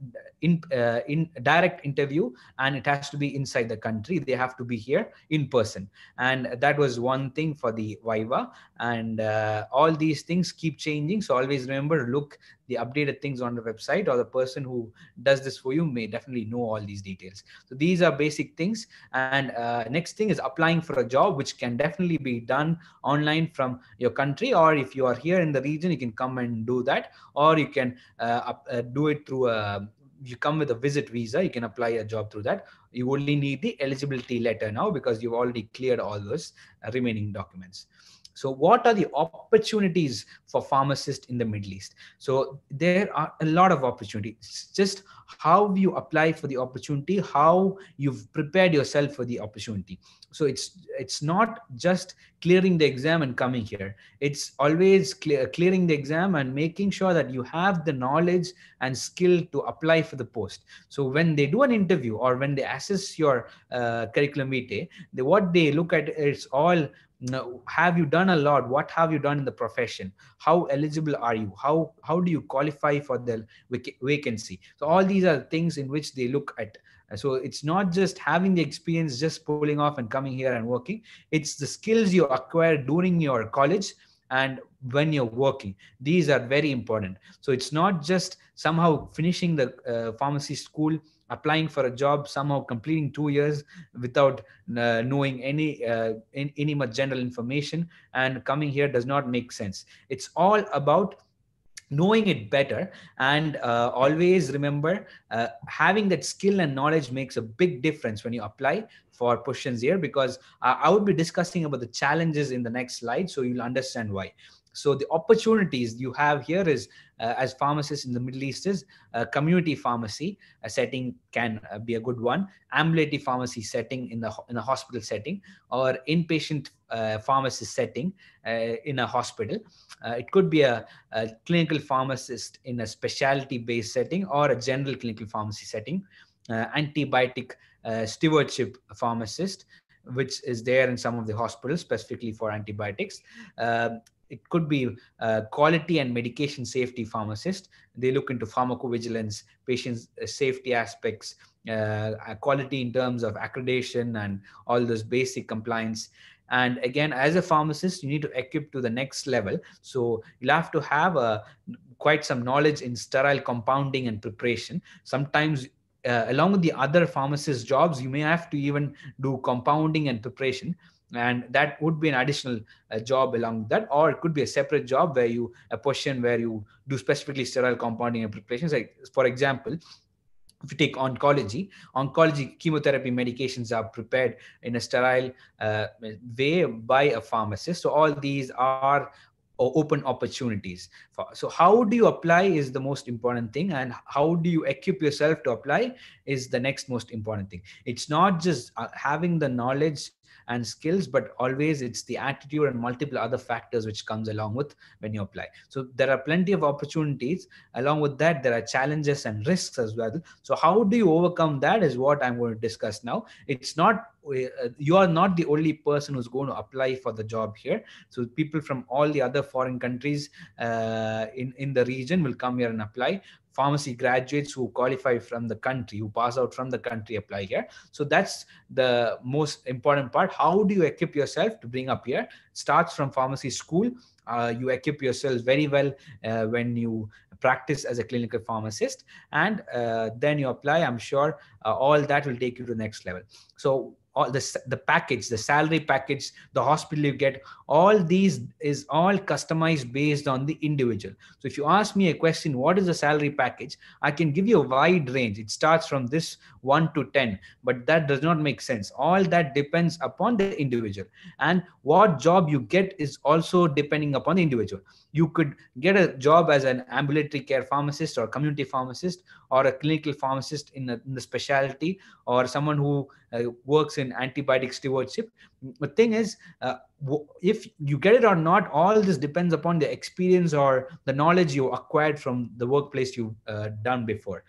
in uh, in direct interview, and it has to be inside the country. They have to be here in person, and that was one thing for the Viva. And uh, all these things keep changing. So always remember look the updated things on the website or the person who does this for you may definitely know all these details. So these are basic things. And uh, next thing is applying for a job which can definitely be done online from your country. Or if you are here in the region you can come and do that. Or you can uh, uh, do it through a you come with a visit visa you can apply a job through that. You only need the eligibility letter now because you've already cleared all those uh, remaining documents so what are the opportunities for pharmacists in the Middle East? So there are a lot of opportunities. Just how you apply for the opportunity, how you've prepared yourself for the opportunity. So it's it's not just clearing the exam and coming here. It's always clear, clearing the exam and making sure that you have the knowledge and skill to apply for the post. So when they do an interview or when they assess your uh, curriculum vitae, they, what they look at is all have you done a lot? What have you done in the profession? How eligible are you? How how do you qualify for the vacancy? So all these are things in which they look at. So it's not just having the experience just pulling off and coming here and working. It's the skills you acquire during your college and when you're working. These are very important. So it's not just somehow finishing the uh, pharmacy school applying for a job somehow completing two years without uh, knowing any uh, in, any much general information and coming here does not make sense. It's all about knowing it better and uh, always remember uh, having that skill and knowledge makes a big difference when you apply for positions here because uh, i would be discussing about the challenges in the next slide so you'll understand why. So the opportunities you have here is as pharmacists in the Middle East is uh, community pharmacy a setting can uh, be a good one, ambulatory pharmacy setting in the in a hospital setting, or inpatient uh, pharmacist setting uh, in a hospital. Uh, it could be a, a, clinical pharmacist in a specialty based setting or a general clinical pharmacy setting, antibiotic stewardship pharmacist which is there in some of the hospitals specifically for antibiotics. Uh, it could be uh, quality and medication safety pharmacist. They look into pharmacovigilance, patient uh, safety aspects, uh, quality in terms of accreditation and all those basic compliance. And again, as a pharmacist, you need to equip to the next level. So you'll have to have a, uh, quite some knowledge in sterile compounding and preparation. Sometimes uh, along with the other pharmacist jobs, you may have to even do compounding and preparation and that would be an additional uh, job along that or it could be a separate job where you a position where you do specifically sterile compounding and preparations like for example if you take oncology oncology chemotherapy medications are prepared in a sterile uh, way by a pharmacist. So all these are open opportunities. So how do you apply is the most important thing and how do you equip yourself to apply is the next most important thing. It's not just uh, having the knowledge and skills but always it's the attitude and multiple other factors which comes along with when you apply. So there are plenty of opportunities. Along with that there are challenges and risks as well. So how do you overcome that is what i'm going to discuss now. It's not uh, you are not the only person who's going to apply for the job here. So people from all the other foreign countries uh, in in the region will come here and apply pharmacy graduates who qualify from the country, who pass out from the country, apply here. So that's the most important part. How do you equip yourself to bring up here? Starts from pharmacy school. Uh, you equip yourself very well uh, when you practice as a clinical pharmacist and uh, then you apply i'm sure uh, all that will take you to the next level so all the the package the salary package the hospital you get all these is all customized based on the individual. So if you ask me a question what is the salary package? I can give you a wide range. It starts from this 1 to 10 but that does not make sense. All that depends upon the individual. And what job you get is also depending upon the individual. You could get a job as an ambulatory care pharmacist or community pharmacist or a clinical pharmacist in, a, in the specialty or someone who works in antibiotic stewardship. The thing is uh, if you get it or not all this depends upon the experience or the knowledge you acquired from the workplace you've uh, done before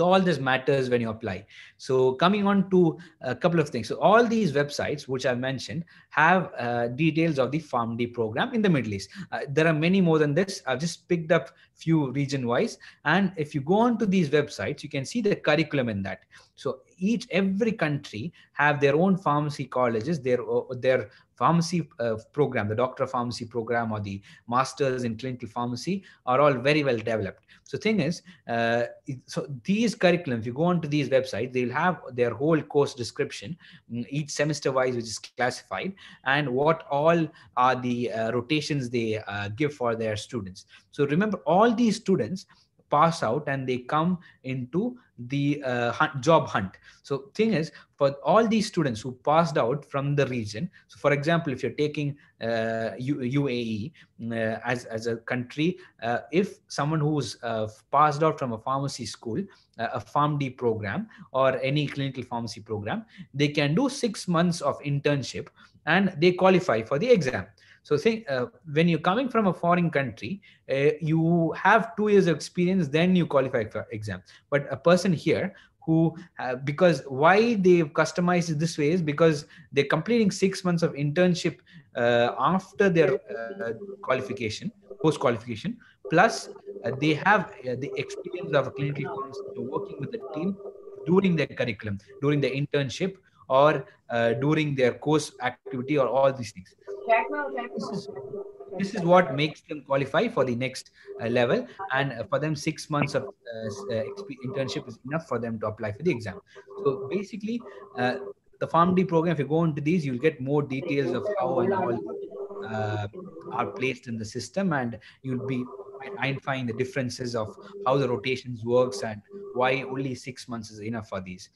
so all this matters when you apply. So coming on to a couple of things. So all these websites which i mentioned have uh, details of the PharmD program in the middle east. Uh, there are many more than this. I've just picked up few region wise and if you go on to these websites you can see the curriculum in that. So each every country have their own pharmacy colleges their their pharmacy uh, program the doctor of pharmacy program or the masters in clinical pharmacy are all very well developed. So thing is uh, so these curriculums you go onto these websites they'll have their whole course description mm, each semester wise which is classified and what all are the uh, rotations they uh, give for their students. So remember all these students pass out and they come into the uh, hunt, job hunt. So thing is for all these students who passed out from the region so for example if you're taking uh, U- uae uh, as, as a country uh, if someone who's uh, passed out from a pharmacy school uh, a PharmD program or any clinical pharmacy program they can do six months of internship and they qualify for the exam so uh, when you're coming from a foreign country uh, you have two years of experience then you qualify for exam. But a person here who uh, because why they've customized this way is because they're completing six months of internship uh, after their uh, qualification post qualification plus uh, they have the experience of a clinical working with the team during their curriculum during the internship or uh, during their course activity or all these things. This is, this is what makes them qualify for the next uh, level. And for them six months of uh, uh, internship is enough for them to apply for the exam. So basically uh, the PharmD program if you go into these you'll get more details of how and all uh, are placed in the system. And you'll be identifying the differences of how the rotations works and why only six months is enough for these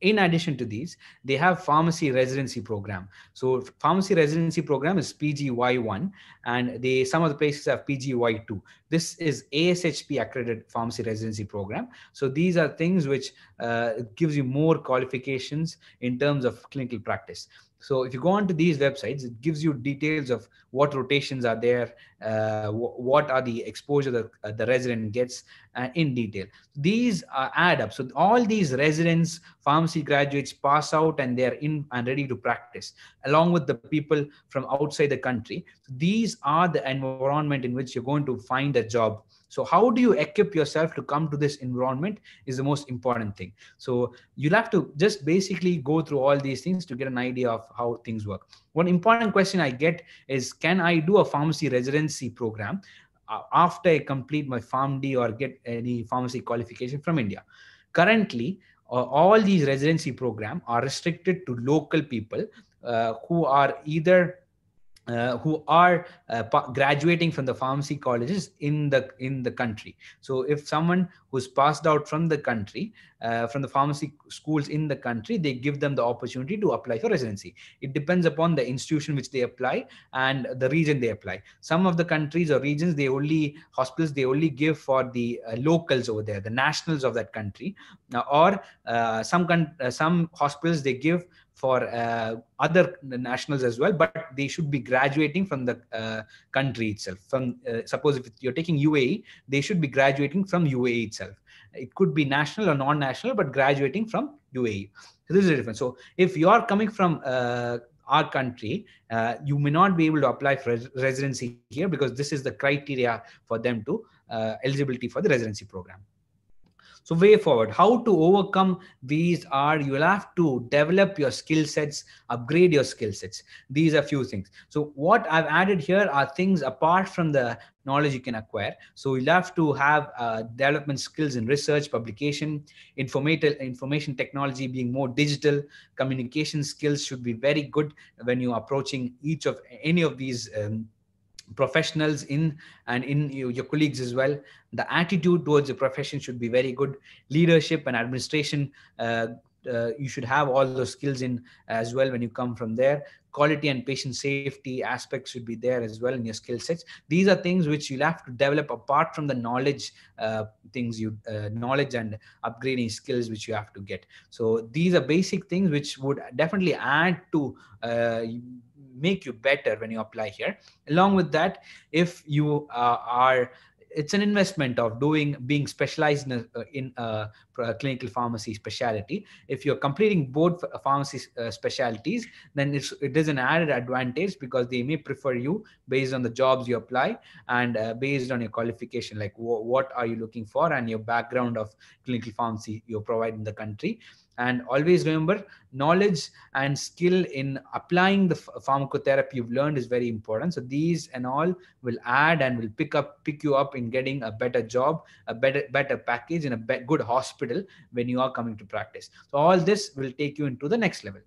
in addition to these they have pharmacy residency program. So pharmacy residency program is PGY1 and they some of the places have PGY2 this is ASHP accredited pharmacy residency program. So these are things which uh, gives you more qualifications in terms of clinical practice so if you go onto these websites it gives you details of what rotations are there uh, wh- what are the exposure that uh, the resident gets uh, in detail. These uh, add up. So all these residents pharmacy graduates pass out and they're in and ready to practice along with the people from outside the country. These are the environment in which you're going to find a job so how do you equip yourself to come to this environment is the most important thing. So you'll have to just basically go through all these things to get an idea of how things work. One important question i get is can i do a pharmacy residency program uh, after i complete my PharmD or get any pharmacy qualification from india? Currently uh, all these residency program are restricted to local people uh, who are either uh, who are uh, graduating from the pharmacy colleges in the in the country. So if someone who's passed out from the country uh, from the pharmacy schools in the country they give them the opportunity to apply for residency. It depends upon the institution which they apply and the region they apply. Some of the countries or regions they only hospitals they only give for the uh, locals over there the nationals of that country. Or uh, some uh, some hospitals they give for uh, other nationals as well but they should be graduating from the uh, country itself. From uh, suppose if you're taking uae they should be graduating from uae itself. It could be national or non-national but graduating from uae so this is the difference. So if you are coming from uh, our country uh, you may not be able to apply for res- residency here because this is the criteria for them to uh, eligibility for the residency program so way forward how to overcome these are you'll have to develop your skill sets upgrade your skill sets. These are few things. So what i've added here are things apart from the knowledge you can acquire. So you'll have to have uh, development skills in research publication information information technology being more digital. Communication skills should be very good when you're approaching each of any of these um, professionals in and in you, your colleagues as well the attitude towards the profession should be very good. Leadership and administration uh, uh, you should have all those skills in as well when you come from there. Quality and patient safety aspects should be there as well in your skill sets. These are things which you'll have to develop apart from the knowledge uh, things you uh, knowledge and upgrading skills which you have to get. So these are basic things which would definitely add to uh, make you better when you apply here. Along with that if you uh, are it's an investment of doing being specialized in a, in a, a clinical pharmacy specialty. If you're completing both pharmacy uh, specialties then it's, it is an added advantage because they may prefer you based on the jobs you apply and uh, based on your qualification like what are you looking for and your background of clinical pharmacy you provide in the country and always remember knowledge and skill in applying the pharmacotherapy you've learned is very important. So these and all will add and will pick up pick you up in getting a better job a better better package in a be- good hospital when you are coming to practice. So all this will take you into the next level.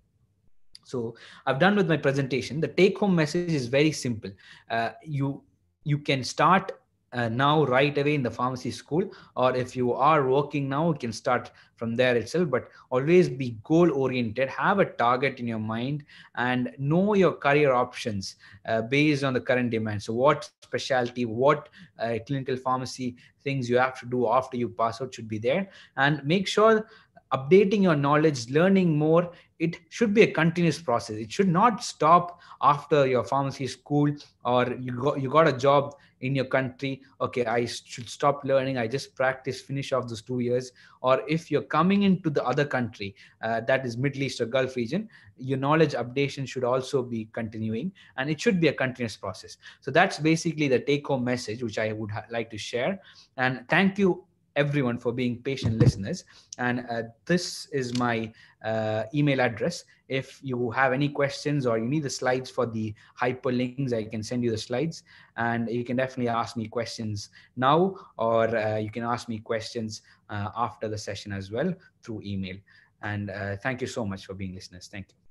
So i've done with my presentation. The take home message is very simple. Uh, you you can start uh, now right away in the pharmacy school or if you are working now you can start from there itself. But always be goal oriented have a target in your mind and know your career options uh, based on the current demand. So what specialty what uh, clinical pharmacy things you have to do after you pass out should be there. And make sure updating your knowledge learning more it should be a continuous process. It should not stop after your pharmacy school or you got you got a job in your country. Okay i should stop learning. I just practice finish off those two years. Or if you're coming into the other country uh, that is middle east or gulf region your knowledge updation should also be continuing and it should be a continuous process. So that's basically the take home message which i would like to share. And thank you everyone for being patient listeners. And uh, this is my uh, email address. If you have any questions or you need the slides for the hyperlinks, I can send you the slides. And you can definitely ask me questions now, or uh, you can ask me questions uh, after the session as well through email. And uh, thank you so much for being listeners. Thank you.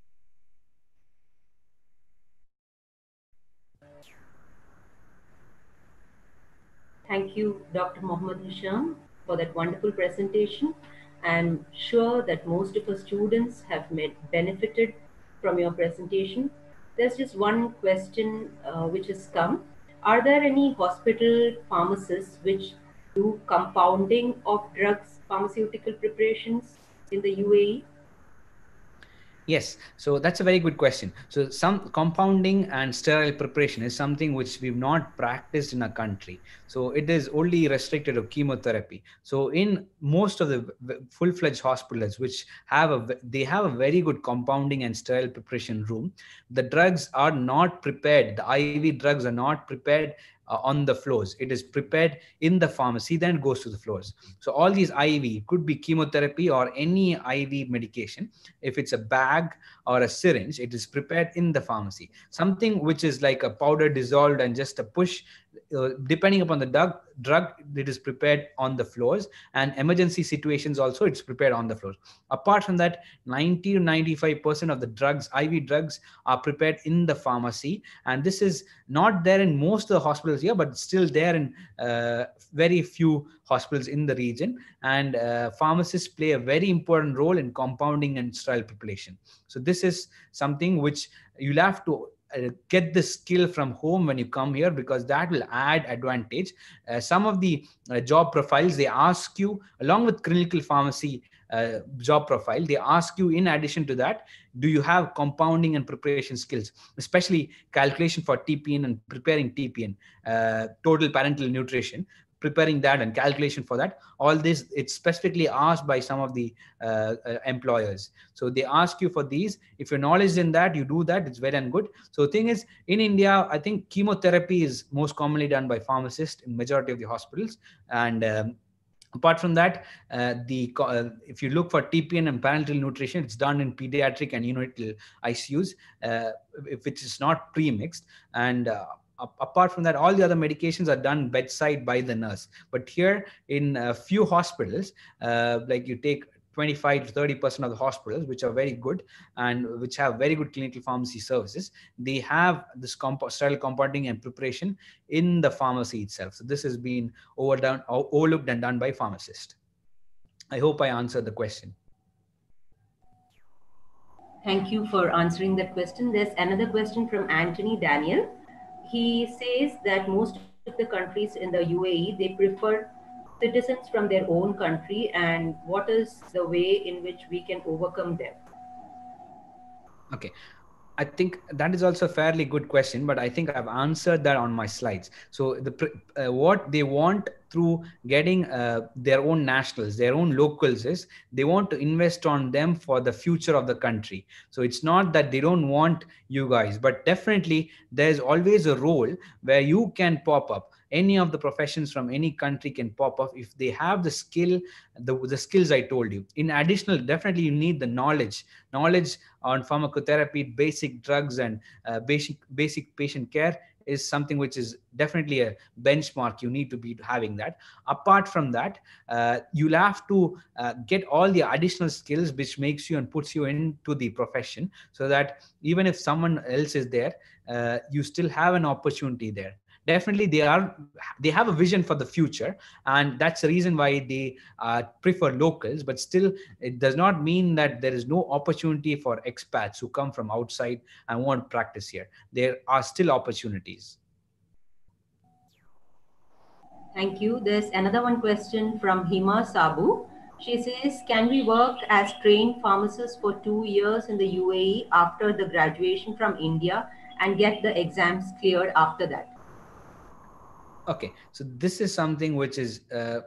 Thank you, Dr. Mohammad Hisham, for that wonderful presentation. I'm sure that most of our students have made, benefited from your presentation. There's just one question uh, which has come. Are there any hospital pharmacists which do compounding of drugs, pharmaceutical preparations in the UAE? Yes, so that's a very good question. So some compounding and sterile preparation is something which we've not practiced in a country. So it is only restricted to chemotherapy. So in most of the full-fledged hospitals, which have a they have a very good compounding and sterile preparation room, the drugs are not prepared. The IV drugs are not prepared uh, on the floors. It is prepared in the pharmacy, then goes to the floors. So all these IV could be chemotherapy or any IV medication. If it's a bag or a syringe, it is prepared in the pharmacy. Something which is like a powder dissolved and just a push uh, depending upon the drug, drug it is prepared on the floors and emergency situations also it's prepared on the floors. Apart from that 90 to 95 percent of the drugs iv drugs are prepared in the pharmacy. And this is not there in most of the hospitals here but still there in uh, very few hospitals in the region. And uh, pharmacists play a very important role in compounding and sterile preparation so this is something which you'll have to get the skill from home when you come here because that will add advantage. Uh, some of the uh, job profiles they ask you along with clinical pharmacy uh, job profile they ask you in addition to that do you have compounding and preparation skills especially calculation for tpn and preparing tpn uh, total parenteral nutrition preparing that and calculation for that. All this it's specifically asked by some of the uh, uh, employers. So they ask you for these. If your knowledge in that you do that. It's well and good. So thing is in india i think chemotherapy is most commonly done by pharmacists in majority of the hospitals. And um, apart from that uh, the uh, if you look for tpn and parenteral nutrition it's done in pediatric and neonatal icus uh, if it is not pre-mixed. And uh, apart from that all the other medications are done bedside by the nurse. But here in a few hospitals uh, like you take 25 to 30 percent of the hospitals which are very good and which have very good clinical pharmacy services they have this comp- sterile compounding and preparation in the pharmacy itself. So this has been overdone overlooked and done by pharmacists. I hope i answered the question. Thank you for answering that question. There's another question from anthony daniel he says that most of the countries in the uae they prefer citizens from their own country and what is the way in which we can overcome them? Okay I think that is also a fairly good question, but I think I've answered that on my slides. So the uh, what they want through getting uh, their own nationals, their own locals is they want to invest on them for the future of the country. So it's not that they don't want you guys, but definitely there's always a role where you can pop up any of the professions from any country can pop up if they have the skill the, the skills i told you. In additional definitely you need the knowledge. Knowledge on pharmacotherapy basic drugs and uh, basic basic patient care is something which is definitely a benchmark you need to be having that. Apart from that uh, you'll have to uh, get all the additional skills which makes you and puts you into the profession so that even if someone else is there uh, you still have an opportunity there definitely they are they have a vision for the future and that's the reason why they uh, prefer locals but still it does not mean that there is no opportunity for expats who come from outside and want to practice here. There are still opportunities. Thank you. There's another one question from hima sabu. She says can we work as trained pharmacists for two years in the uae after the graduation from india and get the exams cleared after that Okay, so this is something which is a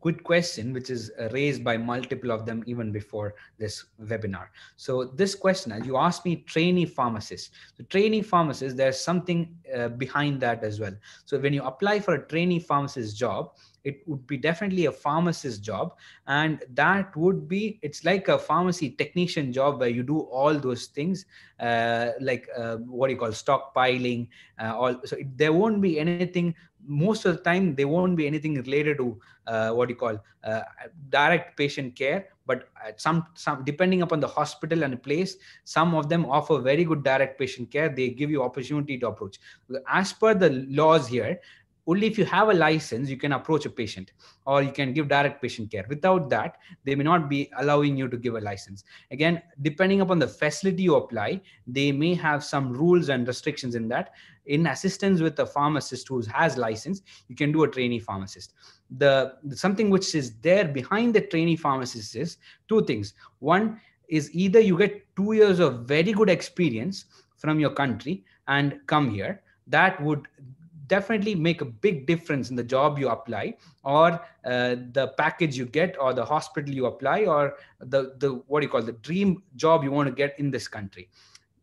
good question, which is raised by multiple of them even before this webinar. So this question, as you asked me, trainee pharmacist. So trainee pharmacist, there's something uh, behind that as well. So when you apply for a trainee pharmacist job, it would be definitely a pharmacist job and that would be it's like a pharmacy technician job where you do all those things uh, like uh, what do you call stockpiling uh, all so it, there won't be anything most of the time there won't be anything related to uh, what you call uh, direct patient care. But some some depending upon the hospital and place some of them offer very good direct patient care. They give you opportunity to approach. As per the laws here only if you have a license you can approach a patient or you can give direct patient care. Without that they may not be allowing you to give a license. Again depending upon the facility you apply they may have some rules and restrictions in that. In assistance with a pharmacist who has license you can do a trainee pharmacist. The, something which is there behind the trainee pharmacist is two things. One is either you get two years of very good experience from your country and come here that would definitely make a big difference in the job you apply or uh, the package you get or the hospital you apply or the, the what do you call the dream job you want to get in this country.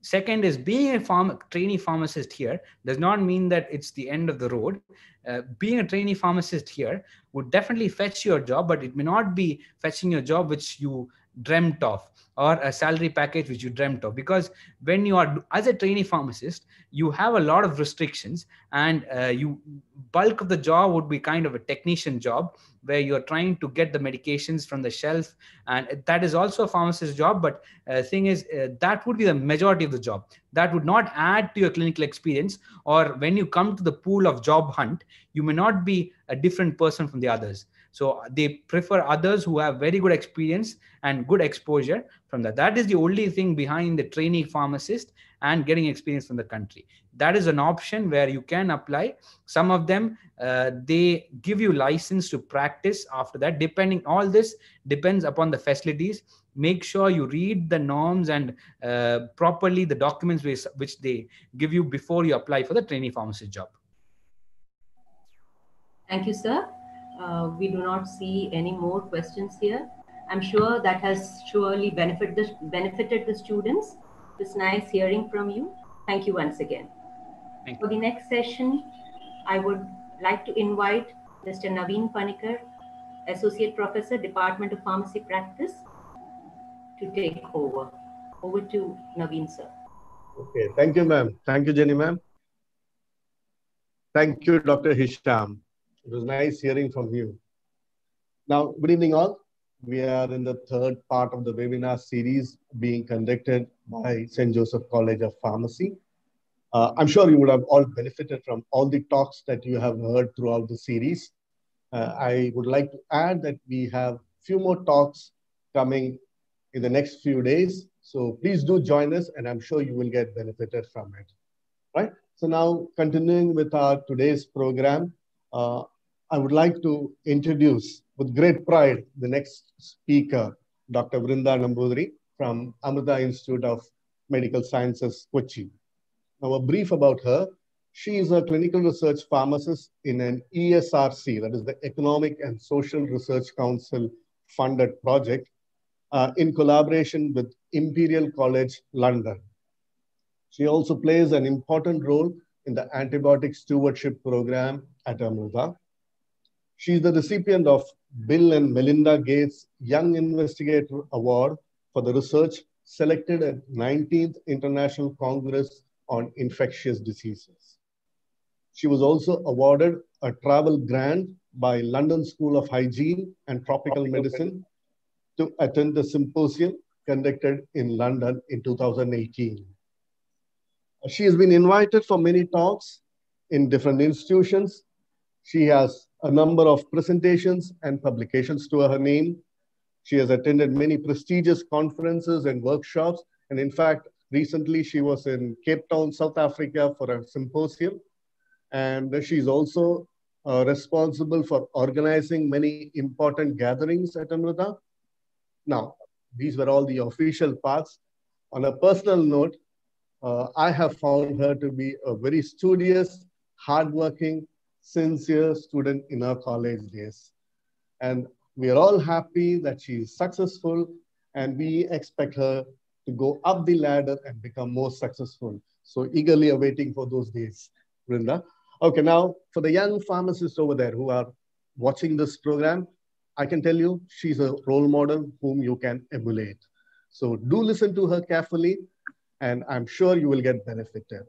Second is being a farm, trainee pharmacist here does not mean that it's the end of the road. Uh, being a trainee pharmacist here would definitely fetch your job but it may not be fetching your job which you dreamt of or a salary package which you dreamt of. Because when you are as a trainee pharmacist you have a lot of restrictions and uh, you bulk of the job would be kind of a technician job where you're trying to get the medications from the shelf and that is also a pharmacist job but uh, thing is uh, that would be the majority of the job. That would not add to your clinical experience or when you come to the pool of job hunt you may not be a different person from the others so they prefer others who have very good experience and good exposure from that. That is the only thing behind the trainee pharmacist and getting experience from the country. That is an option where you can apply. Some of them, uh, they give you license to practice after that, depending, all this depends upon the facilities. Make sure you read the norms and uh, properly the documents which, which they give you before you apply for the trainee pharmacist job. Thank you, sir. Uh, we do not see any more questions here. I'm sure that has surely benefit the, benefited the students. It's nice hearing from you. Thank you once again. Thank For the next session, I would like to invite Mr. Naveen Panikar Associate Professor, Department of Pharmacy Practice, to take over. Over to Naveen, sir. Okay, thank you, ma'am. Thank you, Jenny, ma'am. Thank you, Dr. Hisham. It was nice hearing from you. Now, good evening, all. We are in the third part of the webinar series being conducted by St. Joseph College of Pharmacy. Uh, I'm sure you would have all benefited from all the talks that you have heard throughout the series. Uh, I would like to add that we have few more talks coming in the next few days. So please do join us and I'm sure you will get benefited from it, right? So now continuing with our today's program, uh, I would like to introduce with great pride the next speaker, Dr. Vrinda Nambudiri from Amrita Institute of Medical Sciences, Kochi. Now a brief about her. She is a clinical research pharmacist in an ESRC, that is the Economic and Social Research Council funded project uh, in collaboration with Imperial College London. She also plays an important role in the antibiotic stewardship program at Amrita. She is the recipient of Bill and Melinda Gates Young Investigator Award for the research selected at 19th International Congress on Infectious Diseases. She was also awarded a travel grant by London School of Hygiene and Tropical Medicine to attend the symposium conducted in London in 2018. She has been invited for many talks in different institutions. She has a number of presentations and publications to her name. She has attended many prestigious conferences and workshops. And in fact, recently she was in Cape Town, South Africa for a symposium. And she's also uh, responsible for organizing many important gatherings at Amrita. Now, these were all the official parts. On a personal note, uh, I have found her to be a very studious, hardworking, sincere student in her college days. And we are all happy that she is successful and we expect her to go up the ladder and become more successful. So eagerly awaiting for those days, Vrinda. Okay, now for the young pharmacists over there who are watching this program, I can tell you she's a role model whom you can emulate. So do listen to her carefully and I'm sure you will get benefited.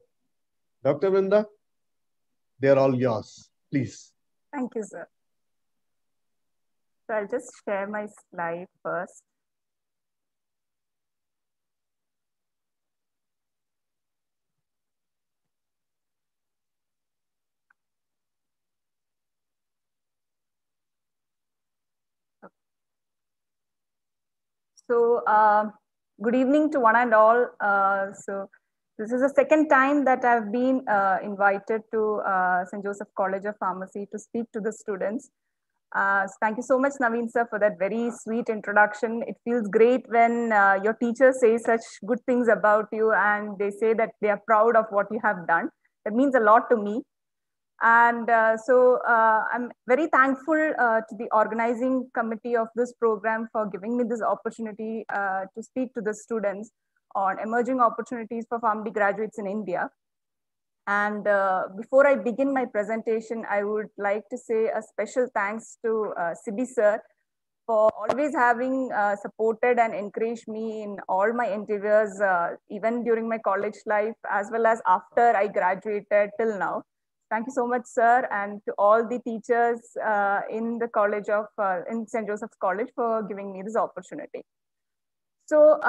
Dr. Vrinda, they're all yours, please. Thank you, sir. So I'll just share my slide first. So, uh, good evening to one and all. Uh, so, this is the second time that I've been uh, invited to uh, St. Joseph College of Pharmacy to speak to the students. Uh, so thank you so much, Naveen sir, for that very sweet introduction. It feels great when uh, your teachers say such good things about you and they say that they are proud of what you have done. That means a lot to me. And uh, so uh, I'm very thankful uh, to the organizing committee of this program for giving me this opportunity uh, to speak to the students on emerging opportunities for PharmD graduates in India. And uh, before I begin my presentation, I would like to say a special thanks to uh, Sibi sir for always having uh, supported and encouraged me in all my uh, even during my college life, as well as after I graduated till now. Thank you so much, sir, and to all the teachers uh, in the College of, uh, in St. Joseph's College for giving me this opportunity. So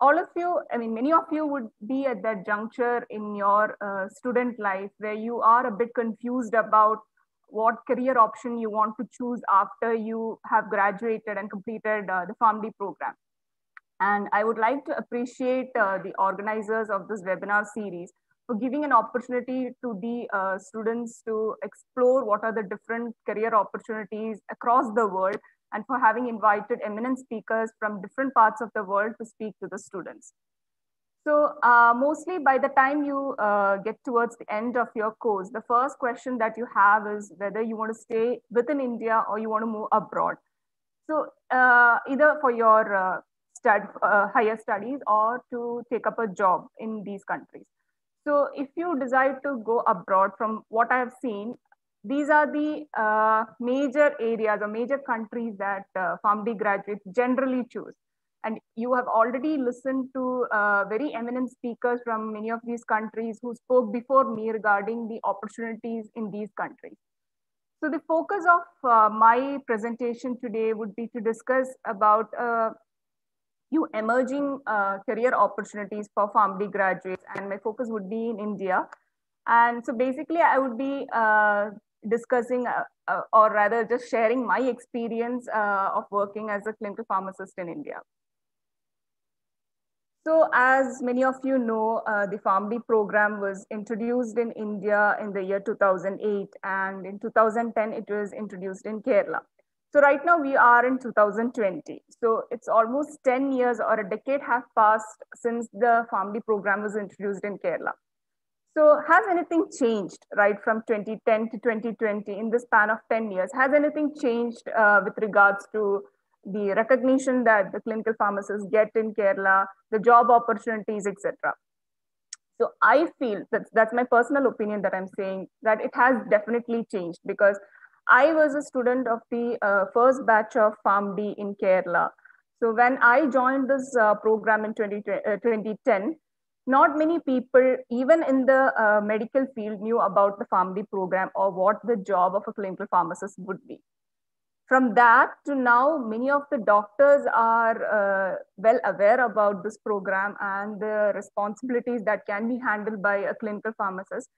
all of you, I mean, many of you would be at that juncture in your uh, student life where you are a bit confused about what career option you want to choose after you have graduated and completed uh, the PharmD program. And I would like to appreciate uh, the organizers of this webinar series giving an opportunity to the uh, students to explore what are the different career opportunities across the world and for having invited eminent speakers from different parts of the world to speak to the students. So uh, mostly by the time you uh, get towards the end of your course, the first question that you have is whether you want to stay within India or you want to move abroad. So uh, either for your uh, stud, uh, higher studies or to take up a job in these countries. So if you decide to go abroad from what I have seen, these are the uh, major areas or major countries that uh, PharmD graduates generally choose. And you have already listened to uh, very eminent speakers from many of these countries who spoke before me regarding the opportunities in these countries. So the focus of uh, my presentation today would be to discuss about uh, few emerging uh, career opportunities for PharmD graduates and my focus would be in India. And so basically I would be uh, discussing uh, uh, or rather just sharing my experience uh, of working as a clinical pharmacist in India. So as many of you know, uh, the PharmD program was introduced in India in the year 2008 and in 2010 it was introduced in Kerala. So right now we are in 2020. So it's almost 10 years or a decade have passed since the PharmD program was introduced in Kerala. So has anything changed, right, from 2010 to 2020 in the span of 10 years? Has anything changed uh, with regards to the recognition that the clinical pharmacists get in Kerala, the job opportunities, etc. So I feel that that's my personal opinion that I'm saying that it has definitely changed because I was a student of the uh, first batch of PharmD in Kerala. So when I joined this uh, program in 20, uh, 2010, not many people, even in the uh, medical field, knew about the PharmD program or what the job of a clinical pharmacist would be. From that to now, many of the doctors are uh, well aware about this program and the responsibilities that can be handled by a clinical pharmacist.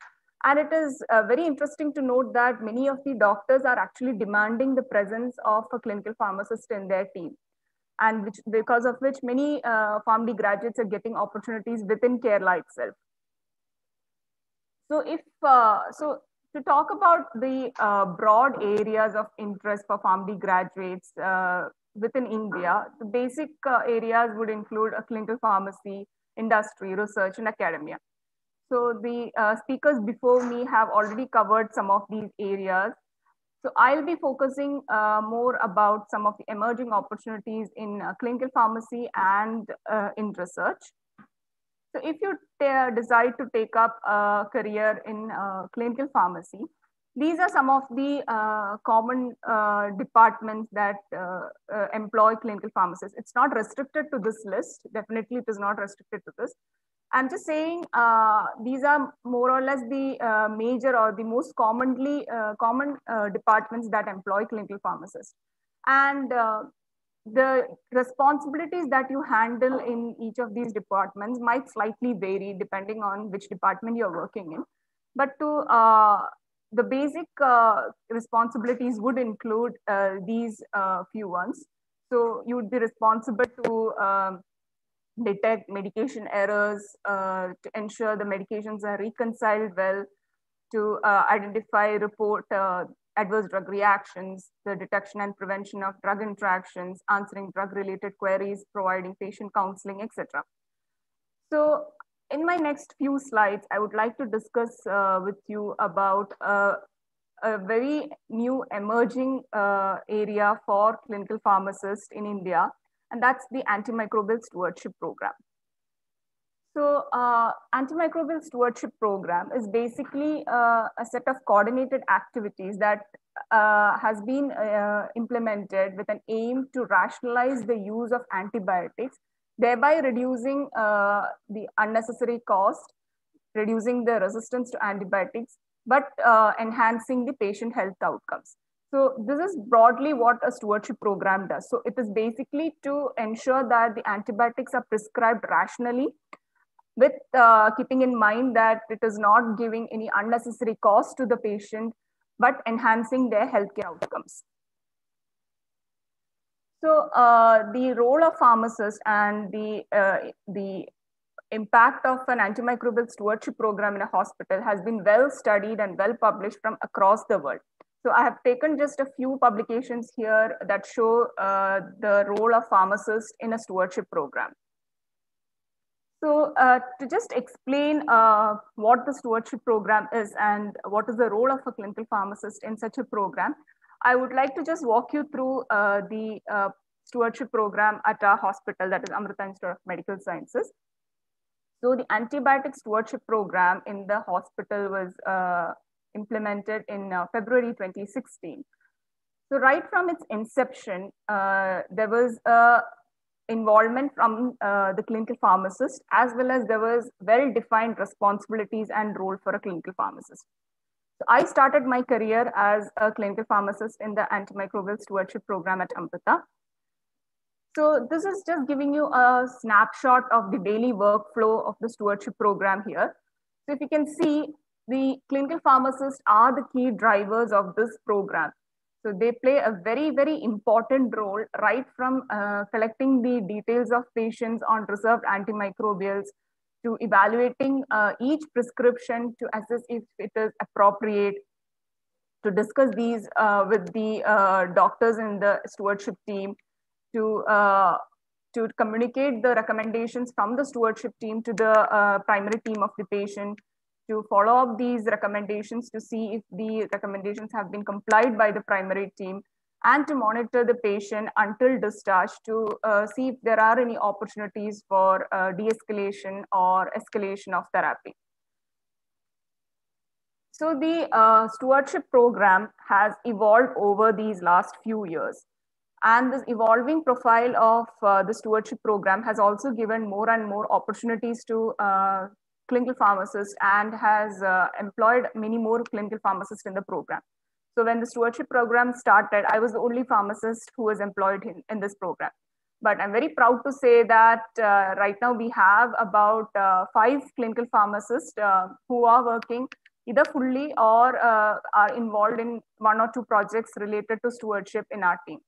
And it is uh, very interesting to note that many of the doctors are actually demanding the presence of a clinical pharmacist in their team and which because of which many uh, PharmD graduates are getting opportunities within Kerala itself. So if, uh, so to talk about the uh, broad areas of interest for PharmD graduates uh, within India, the basic uh, areas would include a clinical pharmacy, industry, research, and academia. So the uh, speakers before me have already covered some of these areas. So I'll be focusing uh, more about some of the emerging opportunities in uh, clinical pharmacy and uh, in research. So if you decide to take up a career in uh, clinical pharmacy, these are some of the uh, common uh, departments that employ clinical pharmacists. It's not restricted to this list. Definitely it is not restricted to this. I'm just saying uh, these are more or less the uh, major or the most commonly uh, common uh, departments that employ clinical pharmacists. And uh, the responsibilities that you handle in each of these departments might slightly vary depending on which department you're working in. But to uh, the basic responsibilities would include these few ones. So you would be responsible to um, detect medication errors, uh, to ensure the medications are reconciled well, to uh, identify, report uh, adverse drug reactions, the detection and prevention of drug interactions, answering drug-related queries, providing patient counseling, etc. So in my next few slides, I would like to discuss uh, with you about uh, a very new emerging uh, area for clinical pharmacists in India, and that's the antimicrobial stewardship program. So uh, antimicrobial stewardship program is basically uh, a set of coordinated activities that uh, has been uh, implemented with an aim to rationalize the use of antibiotics, thereby reducing uh, the unnecessary cost, reducing the resistance to antibiotics, but uh, enhancing the patient health outcomes. So this is broadly what a stewardship program does. So it is basically to ensure that the antibiotics are prescribed rationally with uh, keeping in mind that it is not giving any unnecessary cost to the patient, but enhancing their healthcare outcomes. So uh, the role of pharmacists and the, uh, the impact of an antimicrobial stewardship program in a hospital has been well studied and well published from across the world. So I have taken just a few publications here that show uh, the role of pharmacists in a stewardship program. So uh, to just explain uh, what the stewardship program is and what is the role of a clinical pharmacist in such a program, I would like to just walk you through uh, the uh, stewardship program at our hospital, that is Amrita Institute of Medical Sciences. So the antibiotic stewardship program in the hospital was uh, implemented in uh, February 2016. So right from its inception, uh, there was a involvement from uh, the clinical pharmacist, as well as there was well-defined responsibilities and role for a clinical pharmacist. So I started my career as a clinical pharmacist in the antimicrobial stewardship program at Amrita. So this is just giving you a snapshot of the daily workflow of the stewardship program here. So if you can see, the clinical pharmacists are the key drivers of this program. So they play a very, very important role right from uh, collecting the details of patients on reserved antimicrobials to evaluating uh, each prescription to assess if it is appropriate, to discuss these uh, with the uh, doctors in the stewardship team, to uh, to communicate the recommendations from the stewardship team to the uh, primary team of the patient, to follow up these recommendations to see if the recommendations have been complied by the primary team, and to monitor the patient until discharge to uh, see if there are any opportunities for uh, de-escalation or escalation of therapy. So the uh, stewardship program has evolved over these last few years. And this evolving profile of uh, the stewardship program has also given more and more opportunities to uh, clinical pharmacists and has uh, employed many more clinical pharmacists in the program. So when the stewardship program started, I was the only pharmacist who was employed in, in this program. But I'm very proud to say that uh, right now we have about uh, five clinical pharmacists uh, who are working either fully or are involved in one or two projects related to stewardship in our team.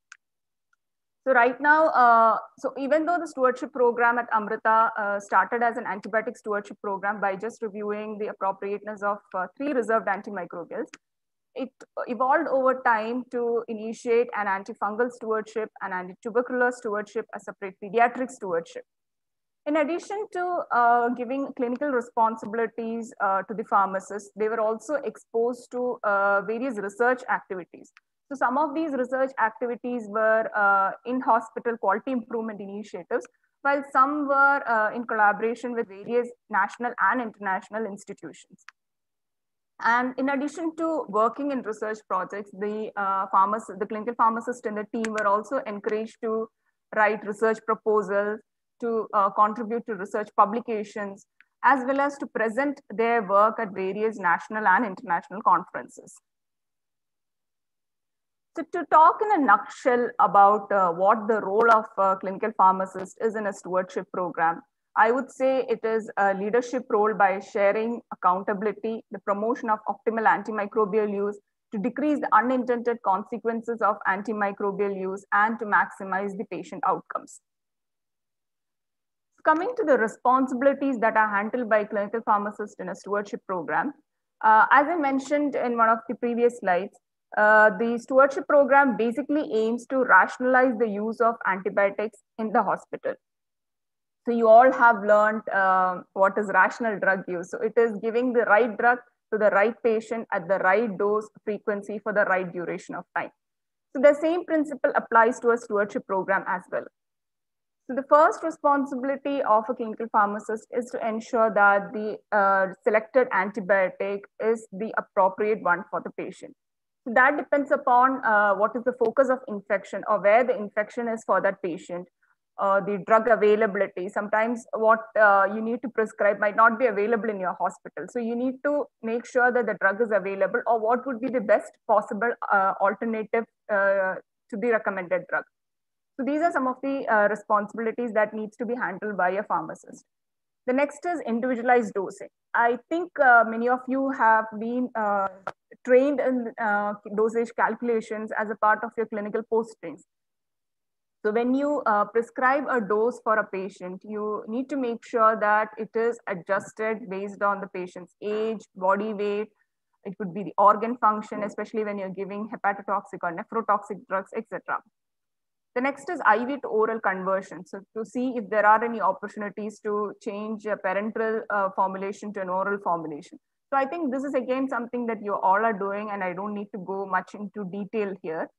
So right now, uh, so even though the stewardship program at Amrita uh, started as an antibiotic stewardship program by just reviewing the appropriateness of uh, three reserved antimicrobials, it evolved over time to initiate an antifungal stewardship, an antitubercular stewardship, a separate pediatric stewardship. In addition to uh, giving clinical responsibilities uh, to the pharmacists, they were also exposed to uh, various research activities. So some of these research activities were uh, in-hospital quality improvement initiatives, while some were uh, in collaboration with various national and international institutions. And in addition to working in research projects, the uh, the clinical pharmacist and the team were also encouraged to write research proposals, to uh, contribute to research publications, as well as to present their work at various national and international conferences. So to talk in a nutshell about uh, what the role of a clinical pharmacist is in a stewardship program, I would say it is a leadership role by sharing accountability, the promotion of optimal antimicrobial use to decrease the unintended consequences of antimicrobial use and to maximize the patient outcomes. Coming to the responsibilities that are handled by clinical pharmacists in a stewardship program, uh, as I mentioned in one of the previous slides, uh, the stewardship program basically aims to rationalize the use of antibiotics in the hospital. So you all have learned uh, what is rational drug use. So it is giving the right drug to the right patient at the right dose frequency for the right duration of time. So the same principle applies to a stewardship program as well. So the first responsibility of a clinical pharmacist is to ensure that the uh, selected antibiotic is the appropriate one for the patient that depends upon uh, what is the focus of infection or where the infection is for that patient. Uh, the drug availability. Sometimes what uh, you need to prescribe might not be available in your hospital. So you need to make sure that the drug is available or what would be the best possible uh, alternative uh, to the recommended drug. So these are some of the uh, responsibilities that needs to be handled by a pharmacist. The next is individualized dosing. I think many of you have been trained in uh, dosage calculations as a part of your clinical postings. So when you uh, prescribe a dose for a patient, you need to make sure that it is adjusted based on the patient's age, body weight. It could be the organ function, especially when you're giving hepatotoxic or nephrotoxic drugs, etc. The next is IV to oral conversion. So to see if there are any opportunities to change a parenteral uh, formulation to an oral formulation. So I think this is again something that you all are doing and I don't need to go much into detail here.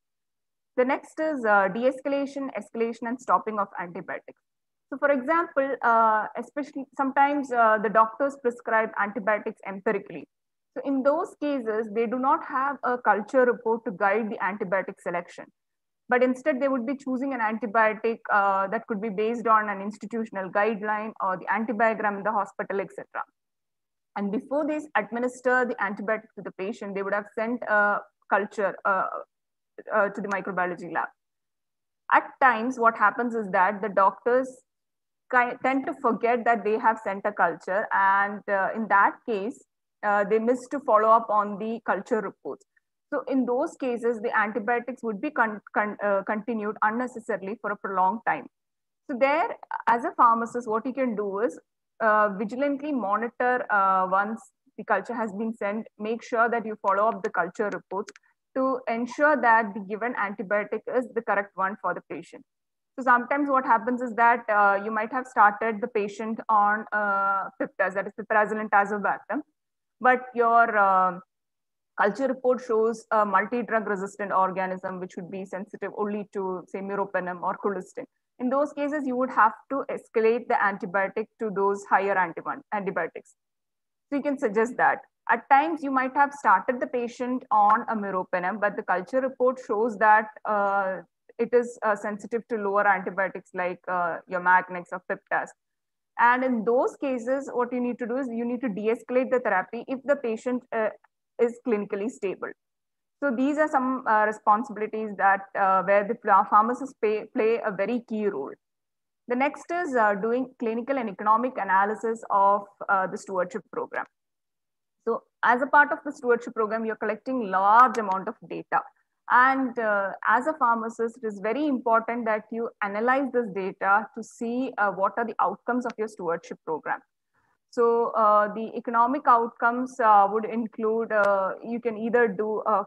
The next is uh, de-escalation, escalation and stopping of antibiotics. So for example, uh, especially sometimes uh, the doctors prescribe antibiotics empirically. So in those cases, they do not have a culture report to guide the antibiotic selection, but instead they would be choosing an antibiotic uh, that could be based on an institutional guideline or the antibiogram in the hospital, etc. And before they administer the antibiotic to the patient, they would have sent a culture uh, uh, to the microbiology lab. At times, what happens is that the doctors tend to forget that they have sent a culture, and uh, in that case, uh, they miss to follow up on the culture reports. So in those cases, the antibiotics would be con con uh, continued unnecessarily for a prolonged time. So there, as a pharmacist, what you can do is vigilantly monitor uh, once the culture has been sent, make sure that you follow up the culture reports to ensure that the given antibiotic is the correct one for the patient. So sometimes what happens is that uh, you might have started the patient on uh, piptas, that is piperacillin tazobactam, but your uh, culture report shows a multi-drug resistant organism which would be sensitive only to say meropenem or colistin. In those cases, you would have to escalate the antibiotic to those higher antibiotics. So you can suggest that. At times, you might have started the patient on a meropenem, but the culture report shows that uh, it is uh, sensitive to lower antibiotics like uh, your Magnex or Piptas. And in those cases, what you need to do is you need to de-escalate the therapy if the patient uh, is clinically stable. So these are some uh, responsibilities that uh, where the pharmacists pay, play a very key role. The next is uh, doing clinical and economic analysis of uh, the stewardship program. So as a part of the stewardship program, you're collecting large amount of data. And uh, as a pharmacist, it is very important that you analyze this data to see uh, what are the outcomes of your stewardship program. So uh, the economic outcomes uh, would include, uh, you can either do a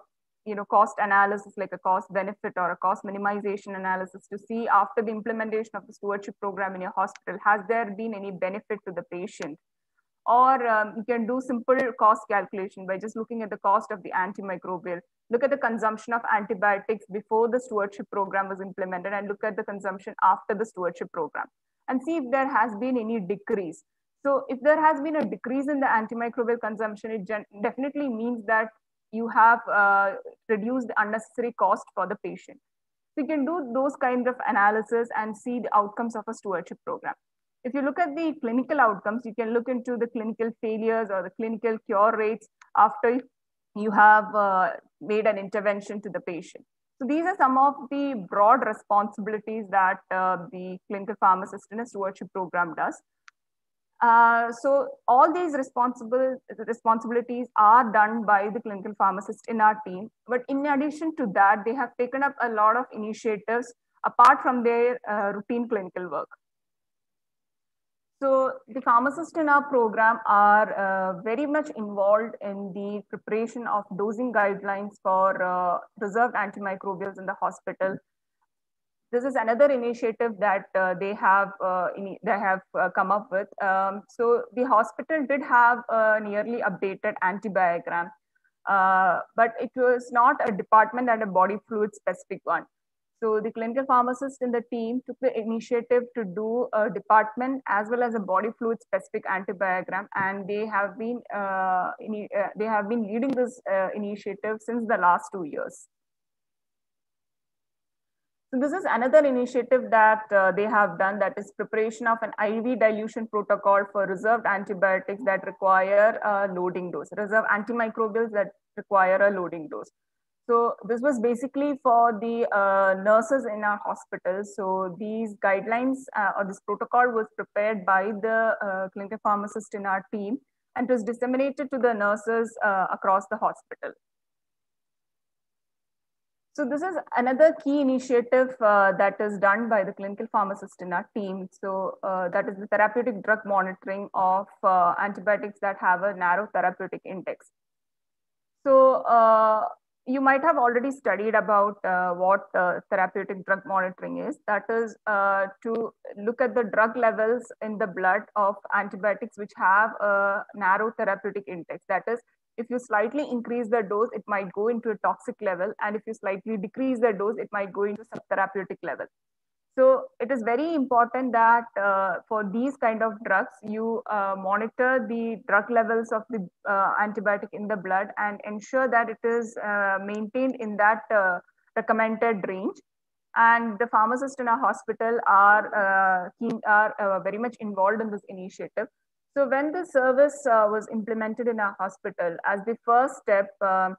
you know, cost analysis like a cost benefit or a cost minimization analysis to see after the implementation of the stewardship program in your hospital, has there been any benefit to the patient? or um, you can do simple cost calculation by just looking at the cost of the antimicrobial look at the consumption of antibiotics before the stewardship program was implemented and look at the consumption after the stewardship program and see if there has been any decrease so if there has been a decrease in the antimicrobial consumption it definitely means that you have uh, reduced unnecessary cost for the patient so you can do those kinds of analysis and see the outcomes of a stewardship program if you look at the clinical outcomes, you can look into the clinical failures or the clinical cure rates after you have uh, made an intervention to the patient. So these are some of the broad responsibilities that uh, the clinical pharmacist in a stewardship program does. Uh, so all these responsible responsibilities are done by the clinical pharmacist in our team. But in addition to that, they have taken up a lot of initiatives apart from their uh, routine clinical work. So the pharmacists in our program are uh, very much involved in the preparation of dosing guidelines for uh, reserved antimicrobials in the hospital. This is another initiative that uh, they have uh, they have uh, come up with. Um, so the hospital did have a nearly updated antibiogram, uh, but it was not a department and a body fluid specific one. So the clinical pharmacist in the team took the initiative to do a department as well as a body fluid specific antibiogram, and they have been uh, uh, they have been leading this initiative since the last two years. So this is another initiative that uh, they have done that is preparation of an IV dilution protocol for reserved antibiotics that require a loading dose, reserve antimicrobials that require a loading dose. So this was basically for the uh, nurses in our hospitals. So these guidelines uh, or this protocol was prepared by the uh, clinical pharmacist in our team and was disseminated to the nurses uh, across the hospital. So this is another key initiative uh, that is done by the clinical pharmacist in our team. So uh, that is the therapeutic drug monitoring of antibiotics that have a narrow therapeutic index. So you might have already studied about uh, what uh, therapeutic drug monitoring is. That is uh, to look at the drug levels in the blood of antibiotics which have a narrow therapeutic index. That is, if you slightly increase the dose, it might go into a toxic level. And if you slightly decrease the dose, it might go into subtherapeutic level. So it is very important that uh, for these kind of drugs, you uh, monitor the drug levels of the uh, antibiotic in the blood and ensure that it is uh, maintained in that uh, recommended range. And the pharmacists in our hospital are, uh, are very much involved in this initiative. So when the service was implemented in our hospital, as the first step, um,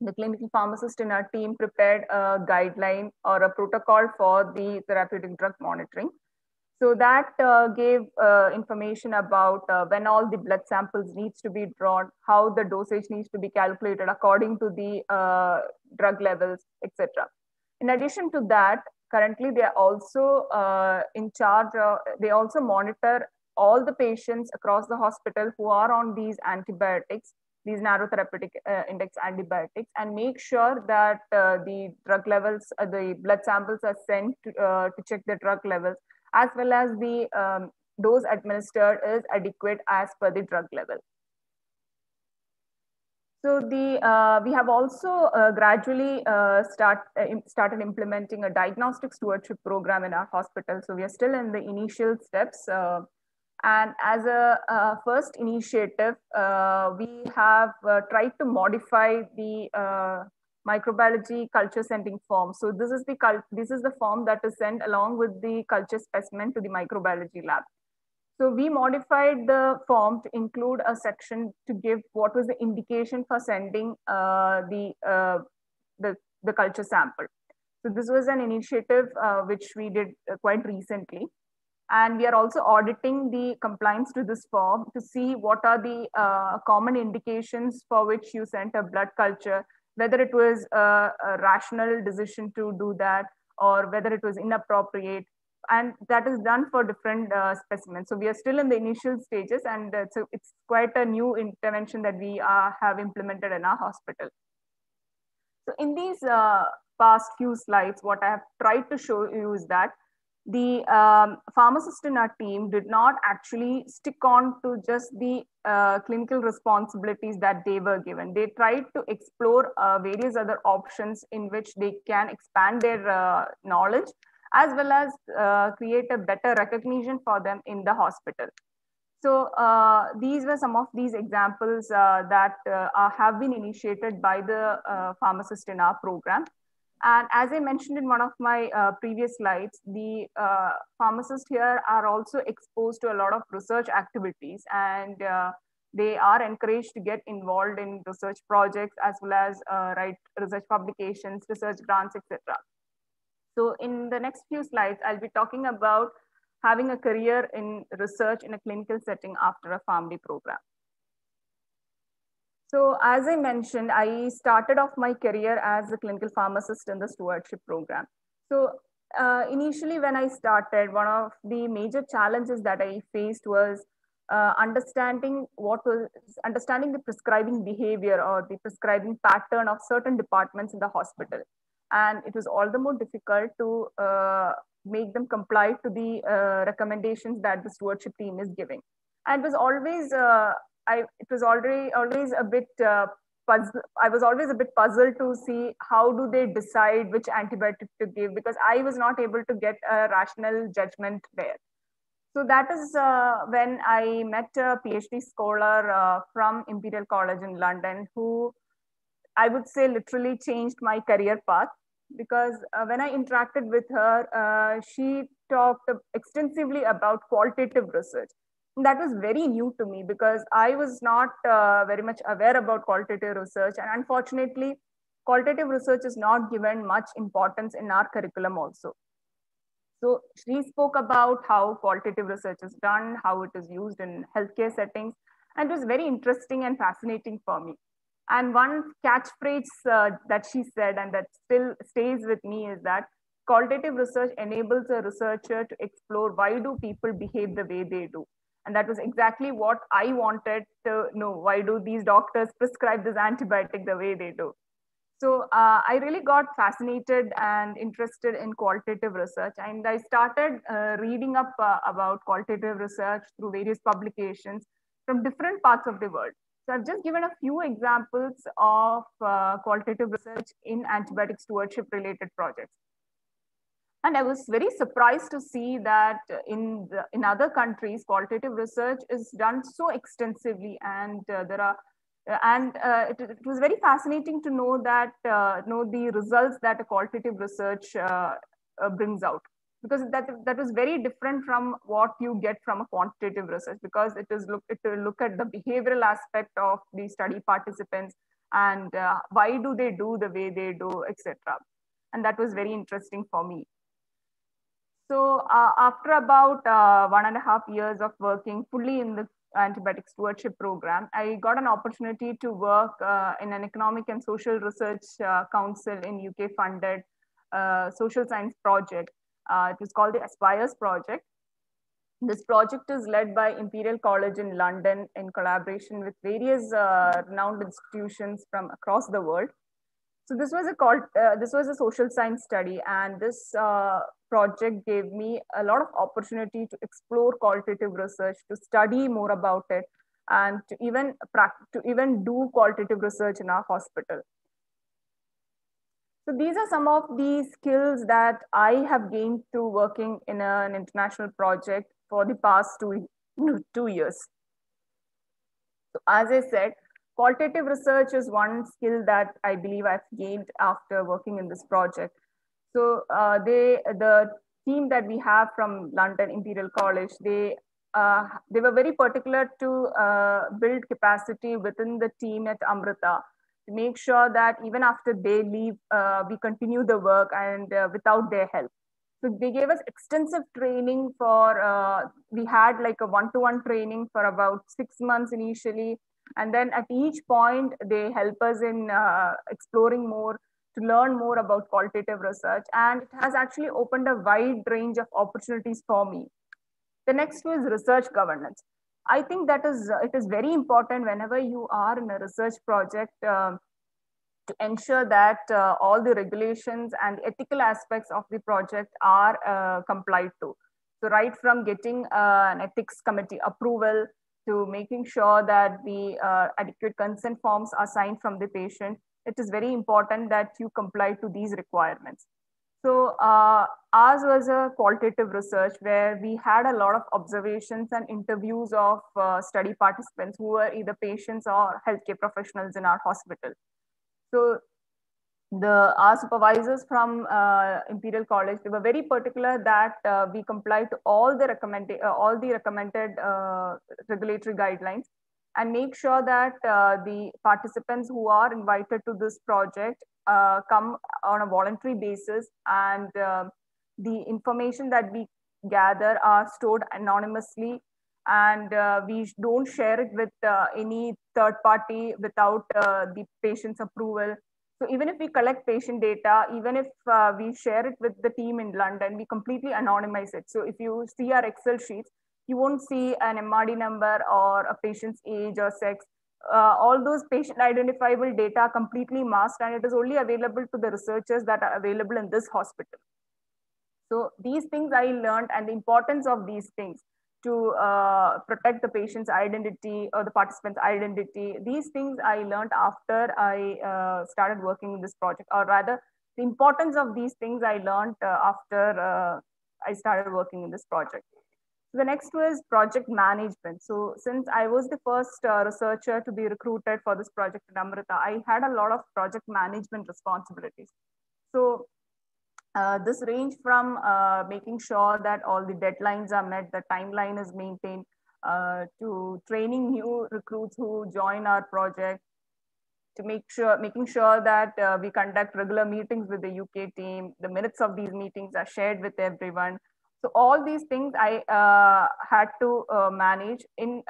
the clinical pharmacist in our team prepared a guideline or a protocol for the therapeutic drug monitoring. So that uh, gave uh, information about uh, when all the blood samples needs to be drawn, how the dosage needs to be calculated according to the uh, drug levels, etc. In addition to that, currently they are also uh, in charge, of, they also monitor all the patients across the hospital who are on these antibiotics these narrow therapeutic uh, index antibiotics and make sure that uh, the drug levels, uh, the blood samples are sent to, uh, to, check the drug levels, as well as the um, dose administered is adequate as per the drug level. So the uh, we have also uh, gradually start started implementing a diagnostic stewardship program in our hospital. So we are still in the initial steps. And as a uh, first initiative, uh, we have uh, tried to modify the uh, microbiology culture sending form. So this is the this is the form that is sent along with the culture specimen to the microbiology lab. So we modified the form to include a section to give what was the indication for sending uh, the, uh, the, the culture sample. So this was an initiative which we did quite recently. And we are also auditing the compliance to this form to see what are the uh, common indications for which you sent a blood culture, whether it was a, a rational decision to do that or whether it was inappropriate. And that is done for different uh, specimens. So we are still in the initial stages and uh, so it's quite a new intervention that we uh, have implemented in our hospital. So in these uh, past few slides, what I have tried to show you is that the um, pharmacist in our team did not actually stick on to just the uh, clinical responsibilities that they were given. They tried to explore uh, various other options in which they can expand their uh, knowledge as well as uh, create a better recognition for them in the hospital. So uh, these were some of these examples uh, that have been initiated by the pharmacist in our program. And as I mentioned in one of my uh, previous slides, the uh, pharmacists here are also exposed to a lot of research activities and uh, they are encouraged to get involved in research projects as well as uh, write research publications, research grants, etc. So in the next few slides, I'll be talking about having a career in research in a clinical setting after a PharmD program. So as I mentioned, I started off my career as a clinical pharmacist in the stewardship program. So uh, initially when I started, one of the major challenges that I faced was uh, understanding what was understanding the prescribing behavior or the prescribing pattern of certain departments in the hospital. And it was all the more difficult to uh, make them comply to the uh, recommendations that the stewardship team is giving. And it was always uh, I it was already always a bit uh. I was always a bit puzzled to see how do they decide which antibiotic to give because I was not able to get a rational judgment there. So that is uh, when I met a PhD scholar uh, from Imperial College in London who I would say literally changed my career path because uh, when I interacted with her, uh, she talked extensively about qualitative research that was very new to me because I was not uh, very much aware about qualitative research. And unfortunately, qualitative research is not given much importance in our curriculum also. So she spoke about how qualitative research is done, how it is used in healthcare settings, and it was very interesting and fascinating for me. And one catchphrase uh, that she said, and that still stays with me, is that qualitative research enables a researcher to explore why do people behave the way they do and that was exactly what I wanted to know. Why do these doctors prescribe this antibiotic the way they do? So uh, I really got fascinated and interested in qualitative research. And I started uh, reading up uh, about qualitative research through various publications from different parts of the world. So I've just given a few examples of uh, qualitative research in antibiotic stewardship related projects. And I was very surprised to see that in the, in other countries, qualitative research is done so extensively, and uh, there are and uh, it, it, was very fascinating to know that uh, know the results that a qualitative research uh, uh, brings out. Because that that was very different from what you get from a quantitative research. Because it is look it will look at the behavioral aspect of the study participants and uh, why do they do the way they do etc and that was very interesting for me so uh, after about uh, one and a half years of working fully in the antibiotic stewardship program, I got an opportunity to work uh, in an economic and social research uh, council in UK funded uh, social science project. Uh, it was called the Aspires project. This project is led by Imperial College in London in collaboration with various renowned institutions from across the world. So this was a called, uh, this was a social science study, and this uh, project gave me a lot of opportunity to explore qualitative research, to study more about it, and to even to even do qualitative research in our hospital. So these are some of the skills that I have gained through working in an international project for the past two, two years. So as I said, Qualitative research is one skill that I believe I've gained after working in this project. So uh, they, the team that we have from London Imperial College, they uh, they were very particular to uh, build capacity within the team at Amrita to make sure that even after they leave, uh, we continue the work and uh, without their help. So they gave us extensive training for, uh, we had like a one-to-one -one training for about six months initially and then at each point, they help us in uh, exploring more to learn more about qualitative research. And it has actually opened a wide range of opportunities for me. The next was research governance. I think that is, it is very important whenever you are in a research project uh, to ensure that uh, all the regulations and ethical aspects of the project are uh, complied to. So right from getting uh, an ethics committee approval to making sure that the uh, adequate consent forms are signed from the patient, it is very important that you comply to these requirements. So uh, ours was a qualitative research where we had a lot of observations and interviews of uh, study participants who were either patients or healthcare professionals in our hospital. So the our supervisors from uh, Imperial College they were very particular that uh, we comply to all the recommended uh, all the recommended uh, regulatory guidelines and make sure that uh, the participants who are invited to this project uh, come on a voluntary basis and the information that we gather are stored anonymously and we don't share it with any third party without the patient's approval so even if we collect patient data, even if uh, we share it with the team in London, we completely anonymize it. So if you see our Excel sheets, you won't see an MRD number or a patient's age or sex. Uh, all those patient identifiable data completely masked and it is only available to the researchers that are available in this hospital. So these things I learned and the importance of these things to uh, protect the patient's identity or the participant's identity. These things I learned after I uh, started working in this project, or rather, the importance of these things I learned uh, after uh, I started working in this project. The next was project management. So since I was the first uh, researcher to be recruited for this project in Amrita, I had a lot of project management responsibilities. So uh, this range from uh, making sure that all the deadlines are met, the timeline is maintained, uh, to training new recruits who join our project, to make sure making sure that uh, we conduct regular meetings with the UK team. The minutes of these meetings are shared with everyone. So all these things I uh, had to uh, manage in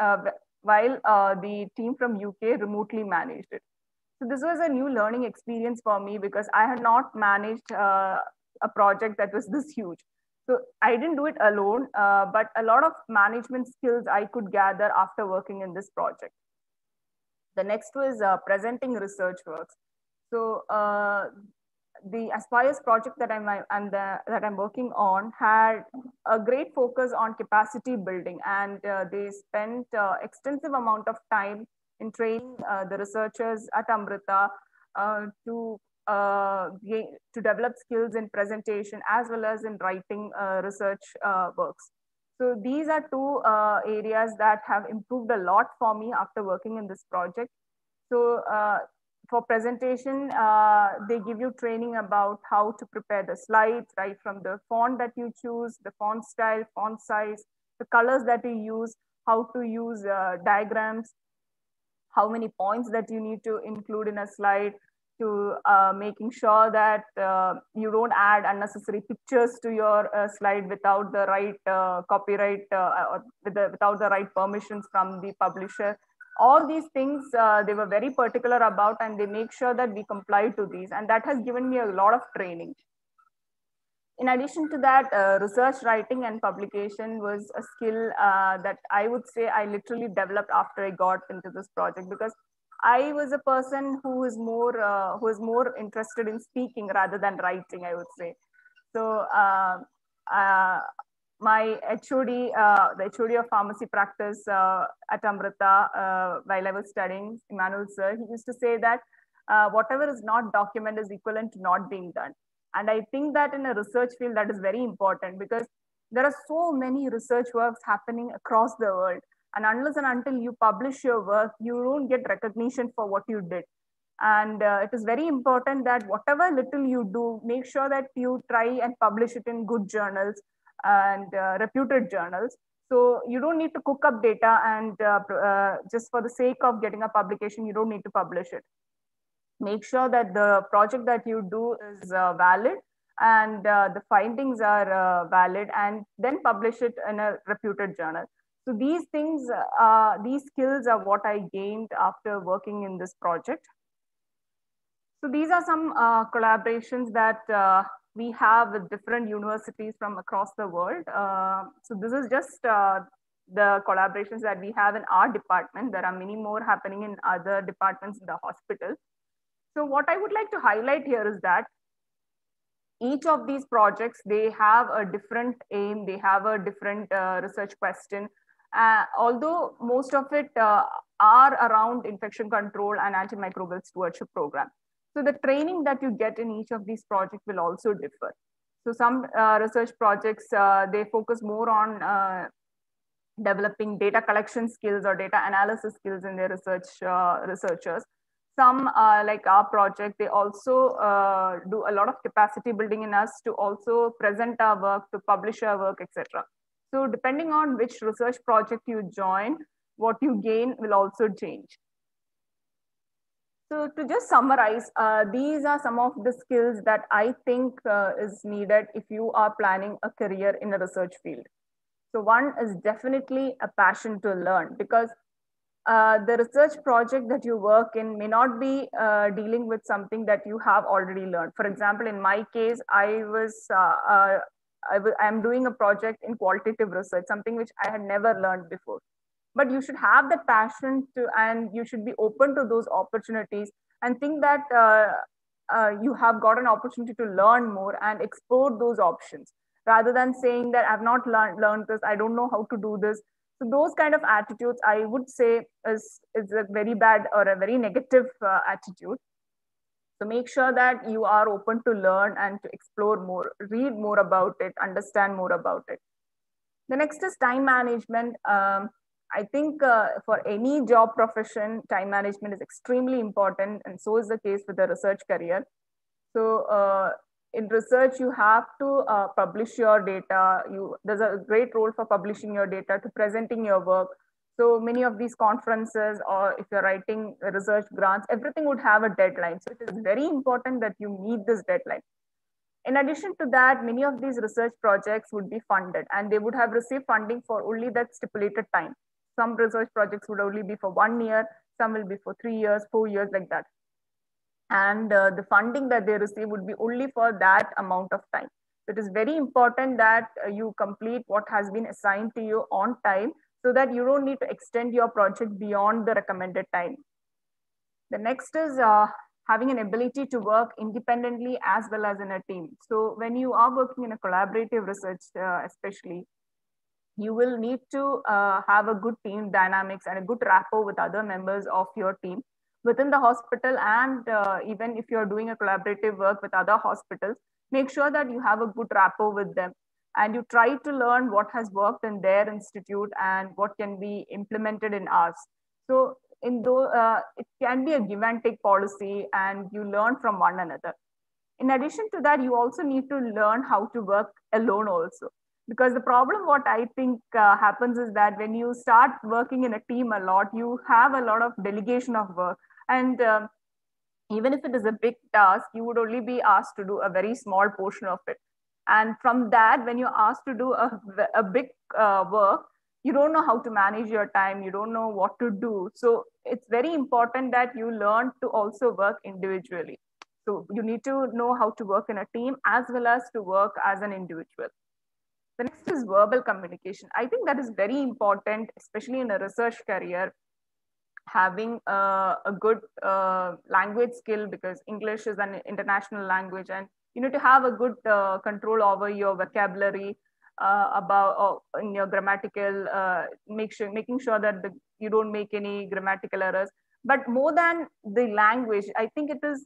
while the team from UK remotely managed it. So this was a new learning experience for me because I had not managed a project that was this huge. So I didn't do it alone, uh, but a lot of management skills I could gather after working in this project. The next was uh, presenting research works. So uh, the Aspires project that I'm, and the, that I'm working on had a great focus on capacity building, and uh, they spent uh, extensive amount of time in training uh, the researchers at Amrita to uh, to develop skills in presentation as well as in writing uh, research uh, works. So these are two uh, areas that have improved a lot for me after working in this project. So uh, for presentation, uh, they give you training about how to prepare the slides, right from the font that you choose, the font style, font size, the colors that you use, how to use uh, diagrams, how many points that you need to include in a slide, to uh, making sure that uh, you don't add unnecessary pictures to your uh, slide without the right uh, copyright or with the, without the right permissions from the publisher all these things uh, they were very particular about and they make sure that we comply to these and that has given me a lot of training in addition to that research writing and publication was a skill that i would say i literally developed after i got into this project because I was a person who is more uh, who is more interested in speaking rather than writing. I would say. So uh, uh, my HOD, uh, the HOD of pharmacy practice uh, at Amrita, uh, while I was studying, Emmanuel sir, he used to say that whatever is not documented is equivalent to not being done. And I think that in a research field, that is very important because there are so many research works happening across the world. And unless and until you publish your work you don't get recognition for what you did. And uh, it is very important that whatever little you do make sure that you try and publish it in good journals and uh, reputed journals. So you don't need to cook up data and uh, uh just for the sake of getting a publication you don't need to publish it. Make sure that the project that you do is uh, valid and uh, the findings are valid and then publish it in a reputed journal. So these things, uh, these skills are what I gained after working in this project. So these are some uh, collaborations that uh, we have with different universities from across the world. Uh, so this is just uh, the collaborations that we have in our department. There are many more happening in other departments in the hospital. So what I would like to highlight here is that each of these projects, they have a different aim, they have a different uh, research question, uh, although most of it uh, are around infection control and antimicrobial stewardship program. So the training that you get in each of these projects will also differ. So some uh, research projects, uh, they focus more on uh, developing data collection skills or data analysis skills in their research uh, researchers. Some like our project, they also do a lot of capacity building in us to also present our work, to publish our work, etc. So depending on which research project you join, what you gain will also change. So to just summarize, uh, these are some of the skills that I think uh, is needed if you are planning a career in a research field. So one is definitely a passion to learn because uh, the research project that you work in may not be uh, dealing with something that you have already learned. For example, in my case, I was uh, uh I I'm doing a project in qualitative research, something which I had never learned before. But you should have that passion to, and you should be open to those opportunities and think that uh, uh, you have got an opportunity to learn more and explore those options rather than saying that I've not learned, learned this, I don't know how to do this. So those kind of attitudes, I would say, is, is a very bad or a very negative uh, attitude. So make sure that you are open to learn and to explore more, read more about it, understand more about it. The next is time management. Um, I think uh, for any job profession, time management is extremely important, and so is the case with the research career. So uh, in research, you have to uh, publish your data. You there's a great role for publishing your data to presenting your work, so many of these conferences, or if you're writing research grants, everything would have a deadline. So it is very important that you meet this deadline. In addition to that, many of these research projects would be funded and they would have received funding for only that stipulated time. Some research projects would only be for one year, some will be for three years, four years, like that. And uh, the funding that they receive would be only for that amount of time. So it is very important that uh, you complete what has been assigned to you on time so that you don't need to extend your project beyond the recommended time. The next is uh, having an ability to work independently as well as in a team. So when you are working in a collaborative research, uh, especially, you will need to uh, have a good team dynamics and a good rapport with other members of your team within the hospital and uh, even if you're doing a collaborative work with other hospitals, make sure that you have a good rapport with them and you try to learn what has worked in their institute and what can be implemented in ours. So in though uh, it can be a give and take policy and you learn from one another. In addition to that, you also need to learn how to work alone also. Because the problem, what I think uh, happens is that when you start working in a team a lot, you have a lot of delegation of work. And um, even if it is a big task, you would only be asked to do a very small portion of it. And from that, when you're asked to do a, a big uh, work, you don't know how to manage your time, you don't know what to do. So it's very important that you learn to also work individually. So you need to know how to work in a team as well as to work as an individual. The next is verbal communication. I think that is very important, especially in a research career, having a, good uh, language skill because English is an international language and you need to have a good uh, control over your vocabulary uh, about uh, in your grammatical uh, make sure making sure that the, you don't make any grammatical errors but more than the language i think it is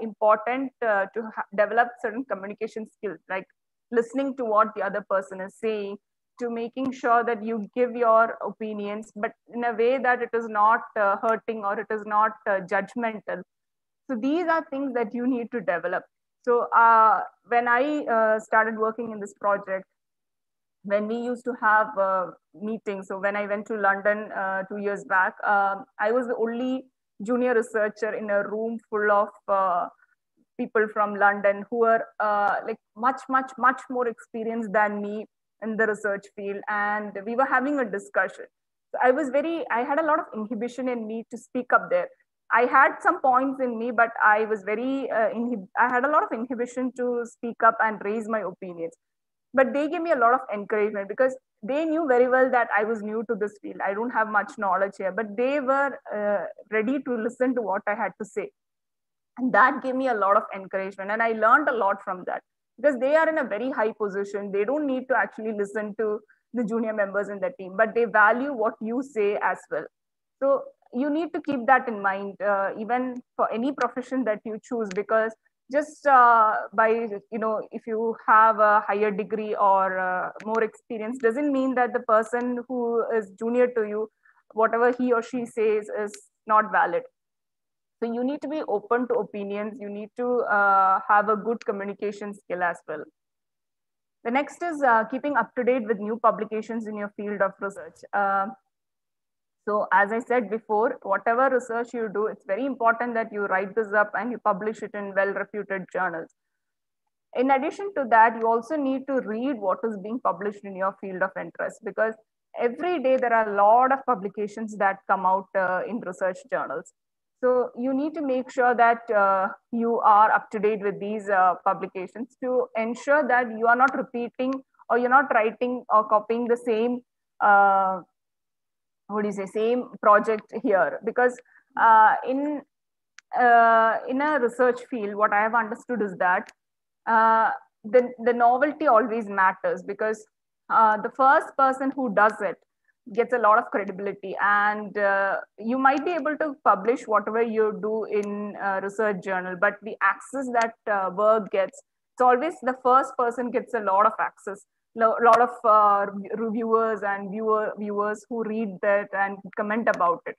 important to develop certain communication skills like listening to what the other person is saying to making sure that you give your opinions but in a way that it is not uh, hurting or it is not judgmental. So these are things that you need to develop. So uh, when I uh, started working in this project, when we used to have uh, meetings, so when I went to London uh, two years back, um, I was the only junior researcher in a room full of uh, people from London who are uh, like much, much, much more experienced than me in the research field. And we were having a discussion. So I was very, I had a lot of inhibition in me to speak up there I had some points in me, but I was very, uh, inhib- I had a lot of inhibition to speak up and raise my opinions. But they gave me a lot of encouragement because they knew very well that I was new to this field. I don't have much knowledge here, but they were uh, ready to listen to what I had to say. And that gave me a lot of encouragement. And I learned a lot from that because they are in a very high position. They don't need to actually listen to the junior members in the team, but they value what you say as well. So you need to keep that in mind uh, even for any profession that you choose because just uh, by you know if you have a higher degree or uh, more experience doesn't mean that the person who is junior to you whatever he or she says is not valid so you need to be open to opinions you need to uh, have a good communication skill as well the next is uh, keeping up to date with new publications in your field of research uh, so as I said before, whatever research you do, it's very important that you write this up and you publish it in well-reputed journals. In addition to that, you also need to read what is being published in your field of interest because every day there are a lot of publications that come out uh, in research journals. So you need to make sure that uh, you are up to date with these uh, publications to ensure that you are not repeating or you're not writing or copying the same uh, what do you say same project here. Because uh, in uh, in a research field what i have understood is that uh, the, the novelty always matters because the first person who does it gets a lot of credibility. And uh, you might be able to publish whatever you do in a research journal but the access that uh, work gets it's always the first person gets a lot of access. A lot of uh, reviewers and viewer viewers who read that and comment about it.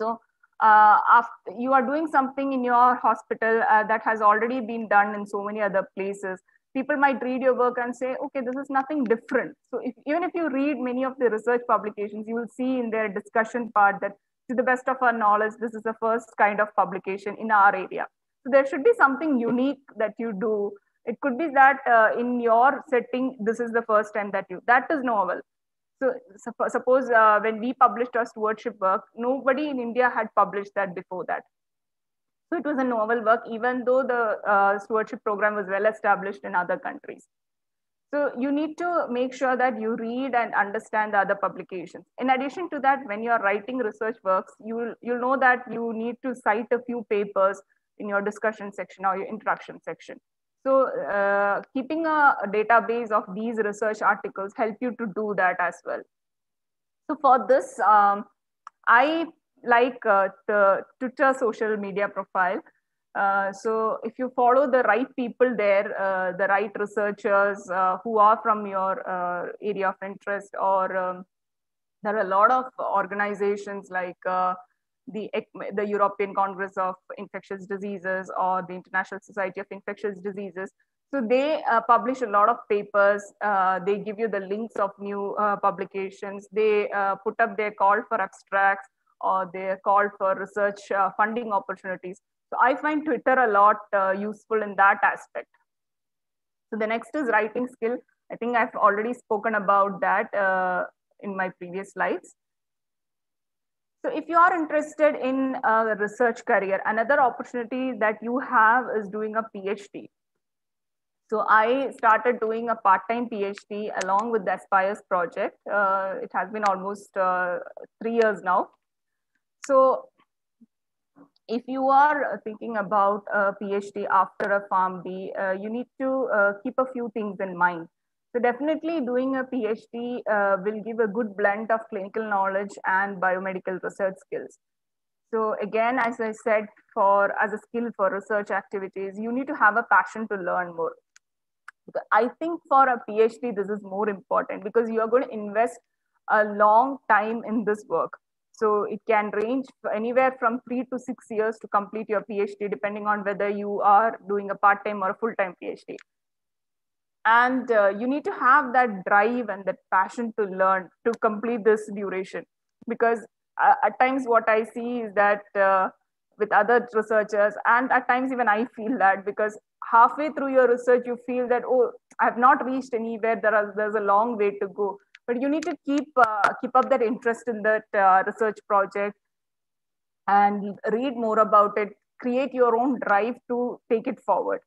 So uh, after you are doing something in your hospital uh, that has already been done in so many other places people might read your work and say okay this is nothing different. So if, even if you read many of the research publications you will see in their discussion part that to the best of our knowledge this is the first kind of publication in our area. So there should be something unique that you do. It could be that uh, in your setting this is the first time that you that is novel. So suppose uh, when we published our stewardship work nobody in india had published that before that so it was a novel work even though the uh, stewardship program was well established in other countries. So you need to make sure that you read and understand the other publications. In addition to that when you are writing research works you will you'll know that you need to cite a few papers in your discussion section or your introduction section. So uh, keeping a, a, database of these research articles help you to do that as well. So for this, um, I like uh, the Twitter social media profile. Uh, so if you follow the right people there, uh, the right researchers uh, who are from your uh, area of interest, or um, there are a lot of organizations like uh, the, the European Congress of Infectious Diseases or the International Society of Infectious Diseases. So they publish a lot of papers. they give you the links of new publications. They put up their call for abstracts or their call for research funding opportunities. So I find Twitter a lot uh, useful in that aspect. So the next is writing skill. I think I've already spoken about that uh, in my previous slides. So if you are interested in a research career, another opportunity that you have is doing a PhD. So I started doing a part-time PhD along with the Aspires project. Uh, it has been almost uh, three years now. So if you are thinking about a PhD after a PharmD, uh, you need to uh, keep a few things in mind. So definitely doing a PhD uh, will give a good blend of clinical knowledge and biomedical research skills. So again, as I said, for as a skill for research activities, you need to have a passion to learn more. I think for a PhD, this is more important because you are going to invest a long time in this work. So it can range anywhere from three to six years to complete your PhD, depending on whether you are doing a part-time or a full-time PhD. And uh, you need to have that drive and that passion to learn to complete this duration. Because uh, at times what I see is that uh, with other researchers, and at times even I feel that because halfway through your research, you feel that, oh, I have not reached anywhere, there are, there's a long way to go but you need to keep uh, keep up that interest in that uh, research project and read more about it. Create your own drive to take it forward.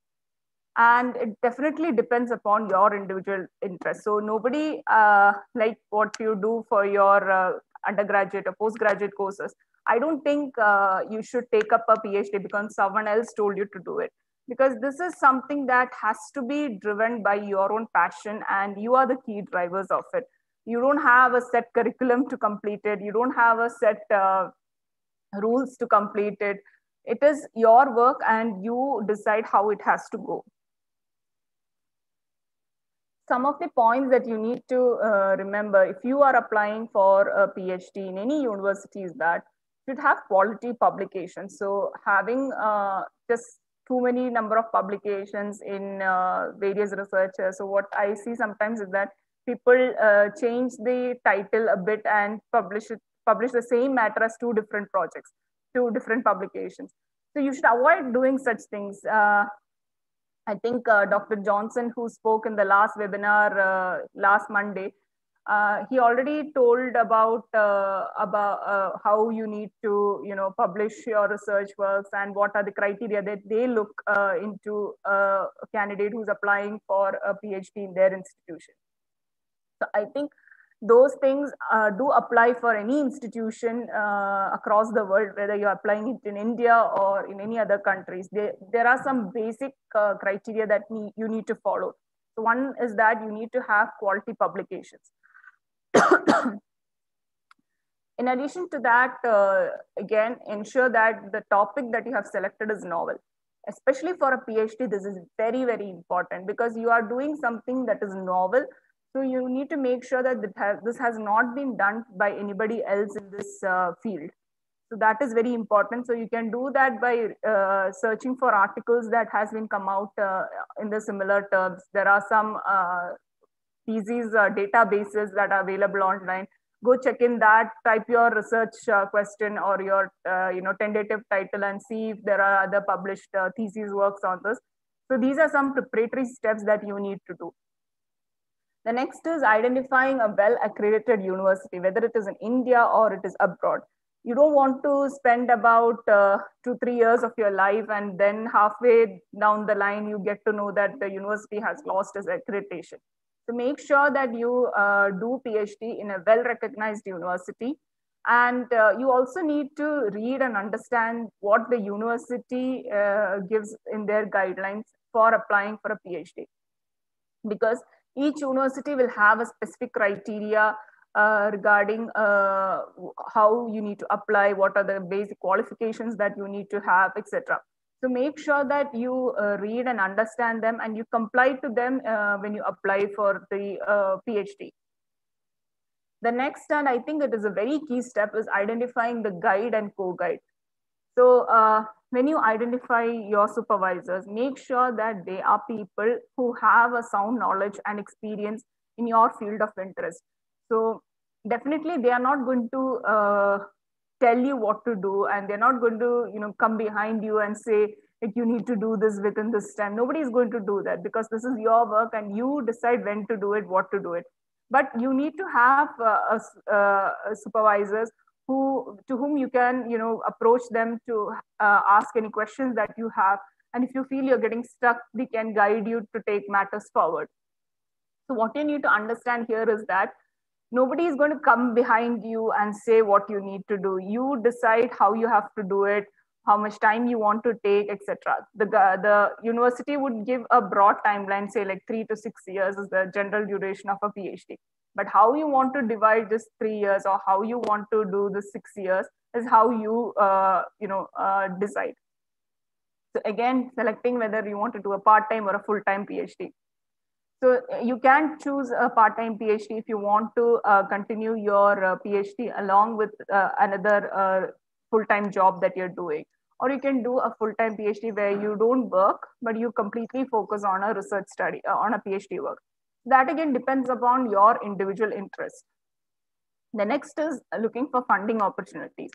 And it definitely depends upon your individual interest. So nobody uh, like what you do for your uh, undergraduate or postgraduate courses. I don't think uh, you should take up a phd because someone else told you to do it. Because this is something that has to be driven by your own passion and you are the key drivers of it you don't have a set curriculum to complete it. You don't have a set uh, rules to complete it. It is your work and you decide how it has to go. Some of the points that you need to uh, remember if you are applying for a phd in any university is that should have quality publications. So having uh, just too many number of publications in uh, various researchers. So what i see sometimes is that people uh, change the title a bit and publish it, publish the same matter as two different projects, two different publications. So you should avoid doing such things. Uh, I think uh, Dr. Johnson, who spoke in the last webinar uh, last Monday, uh, he already told about uh, about how you need to you know publish your research works and what are the criteria that they look into a candidate who's applying for a PhD in their institution. So I think those things uh, do apply for any institution uh, across the world, whether you're applying it in India or in any other countries. There, there are some basic uh, criteria that you need to follow. So one is that you need to have quality publications. in addition to that, uh, again, ensure that the topic that you have selected is novel. Especially for a PhD, this is very, very important because you are doing something that is novel so you need to make sure that this has not been done by anybody else in this uh, field. So that is very important. So you can do that by uh, searching for articles that has been come out uh, in the similar terms. There are some uh, theses uh, databases that are available online. Go check in that, type your research uh, question or your you know tentative title and see if there are other published thesis works on this. So these are some preparatory steps that you need to do. The next is identifying a well accredited university, whether it is in India or it is abroad. You don't want to spend about uh, two, three years of your life and then halfway down the line, you get to know that the university has lost its accreditation. So make sure that you uh, do PhD in a well recognized university. And uh, you also need to read and understand what the university uh, gives in their guidelines for applying for a PhD. Because each university will have a specific criteria uh, regarding uh, how you need to apply, what are the basic qualifications that you need to have, etc. So make sure that you uh, read and understand them and you comply to them uh, when you apply for the uh, PhD. The next, and I think it is a very key step, is identifying the guide and co-guide. So uh, when you identify your supervisors, make sure that they are people who have a sound knowledge and experience in your field of interest. So definitely they are not going to uh, tell you what to do and they're not going to you know come behind you and say like you need to do this within this time nobody is going to do that because this is your work and you decide when to do it what to do it but you need to have uh, uh, supervisors who to whom you can you know approach them to uh, ask any questions that you have. And if you feel you're getting stuck they can guide you to take matters forward. So what you need to understand here is that nobody is going to come behind you and say what you need to do. You decide how you have to do it how much time you want to take etc the the university would give a broad timeline say like 3 to 6 years is the general duration of a phd but how you want to divide this 3 years or how you want to do the 6 years is how you uh, you know uh, decide so again selecting whether you want to do a part time or a full time phd so you can choose a part-time PhD if you want to uh, continue your uh, PhD along with uh, another uh, full-time job that you're doing. Or you can do a full-time PhD where you don't work, but you completely focus on a research study, uh, on a PhD work. That again depends upon your individual interest. The next is looking for funding opportunities.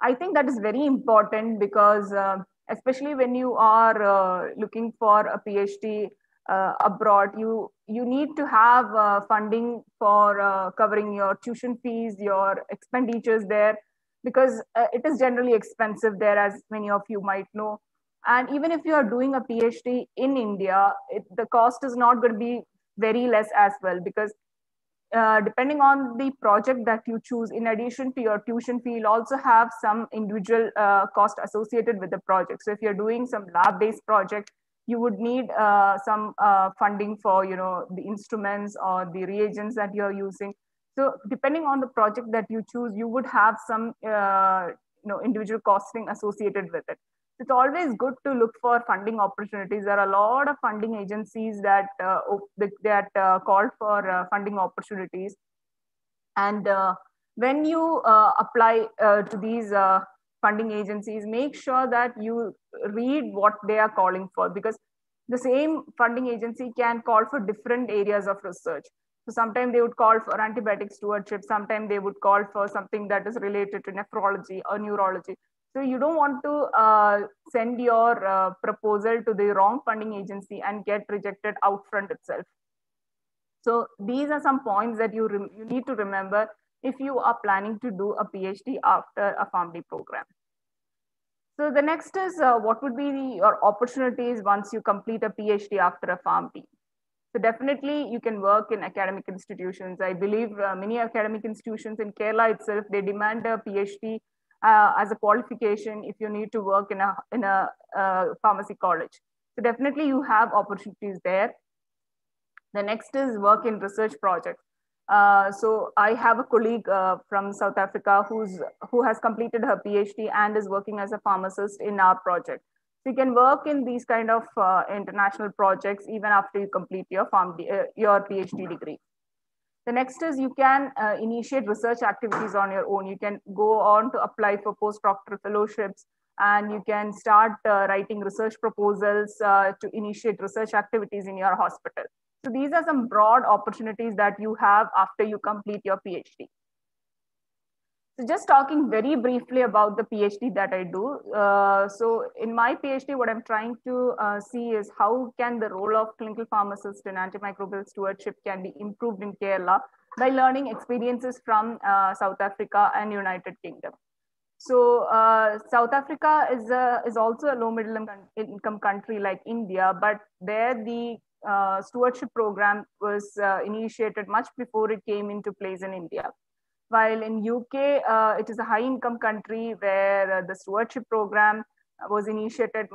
I think that is very important because uh, especially when you are looking for a PhD uh, abroad you you need to have uh, funding for uh, covering your tuition fees your expenditures there because uh, it is generally expensive there as many of you might know and even if you are doing a phd in india it, the cost is not going to be very less as well because uh, depending on the project that you choose in addition to your tuition fee you'll also have some individual uh, cost associated with the project. So if you're doing some lab based project you would need uh, some uh, funding for you know the instruments or the reagents that you're using. So depending on the project that you choose you would have some uh, you know individual costing associated with it it's always good to look for funding opportunities. There are a lot of funding agencies that uh, that uh, call for uh, funding opportunities. And when you apply to these funding agencies make sure that you read what they are calling for because the same funding agency can call for different areas of research. So sometimes they would call for antibiotic stewardship sometimes they would call for something that is related to nephrology or neurology so you don't want to uh, send your uh, proposal to the wrong funding agency and get rejected out front itself so these are some points that you, you need to remember if you are planning to do a PhD after a PharmD program. So the next is uh, what would be the, your opportunities once you complete a PhD after a PharmD? So definitely you can work in academic institutions. I believe uh, many academic institutions in Kerala itself, they demand a PhD uh, as a qualification if you need to work in a, in a uh, pharmacy college. So definitely you have opportunities there. The next is work in research projects. Uh, so I have a colleague uh, from South Africa who's who has completed her PhD and is working as a pharmacist in our project. So you can work in these kind of uh, international projects even after you complete your farm uh, your PhD degree. The next is you can uh, initiate research activities on your own. You can go on to apply for postdoctoral fellowships and you can start writing research proposals to initiate research activities in your hospital. So these are some broad opportunities that you have after you complete your PhD. So just talking very briefly about the PhD that I do. Uh, so in my PhD, what I'm trying to uh, see is how can the role of clinical pharmacist in antimicrobial stewardship can be improved in Kerala by learning experiences from uh, South Africa and United Kingdom. So uh, South Africa is a, is also a low middle income country like India, but there the uh, stewardship program was uh, initiated much before it came into place in India. While in UK, uh, it is a high income country where uh, the stewardship program was initiated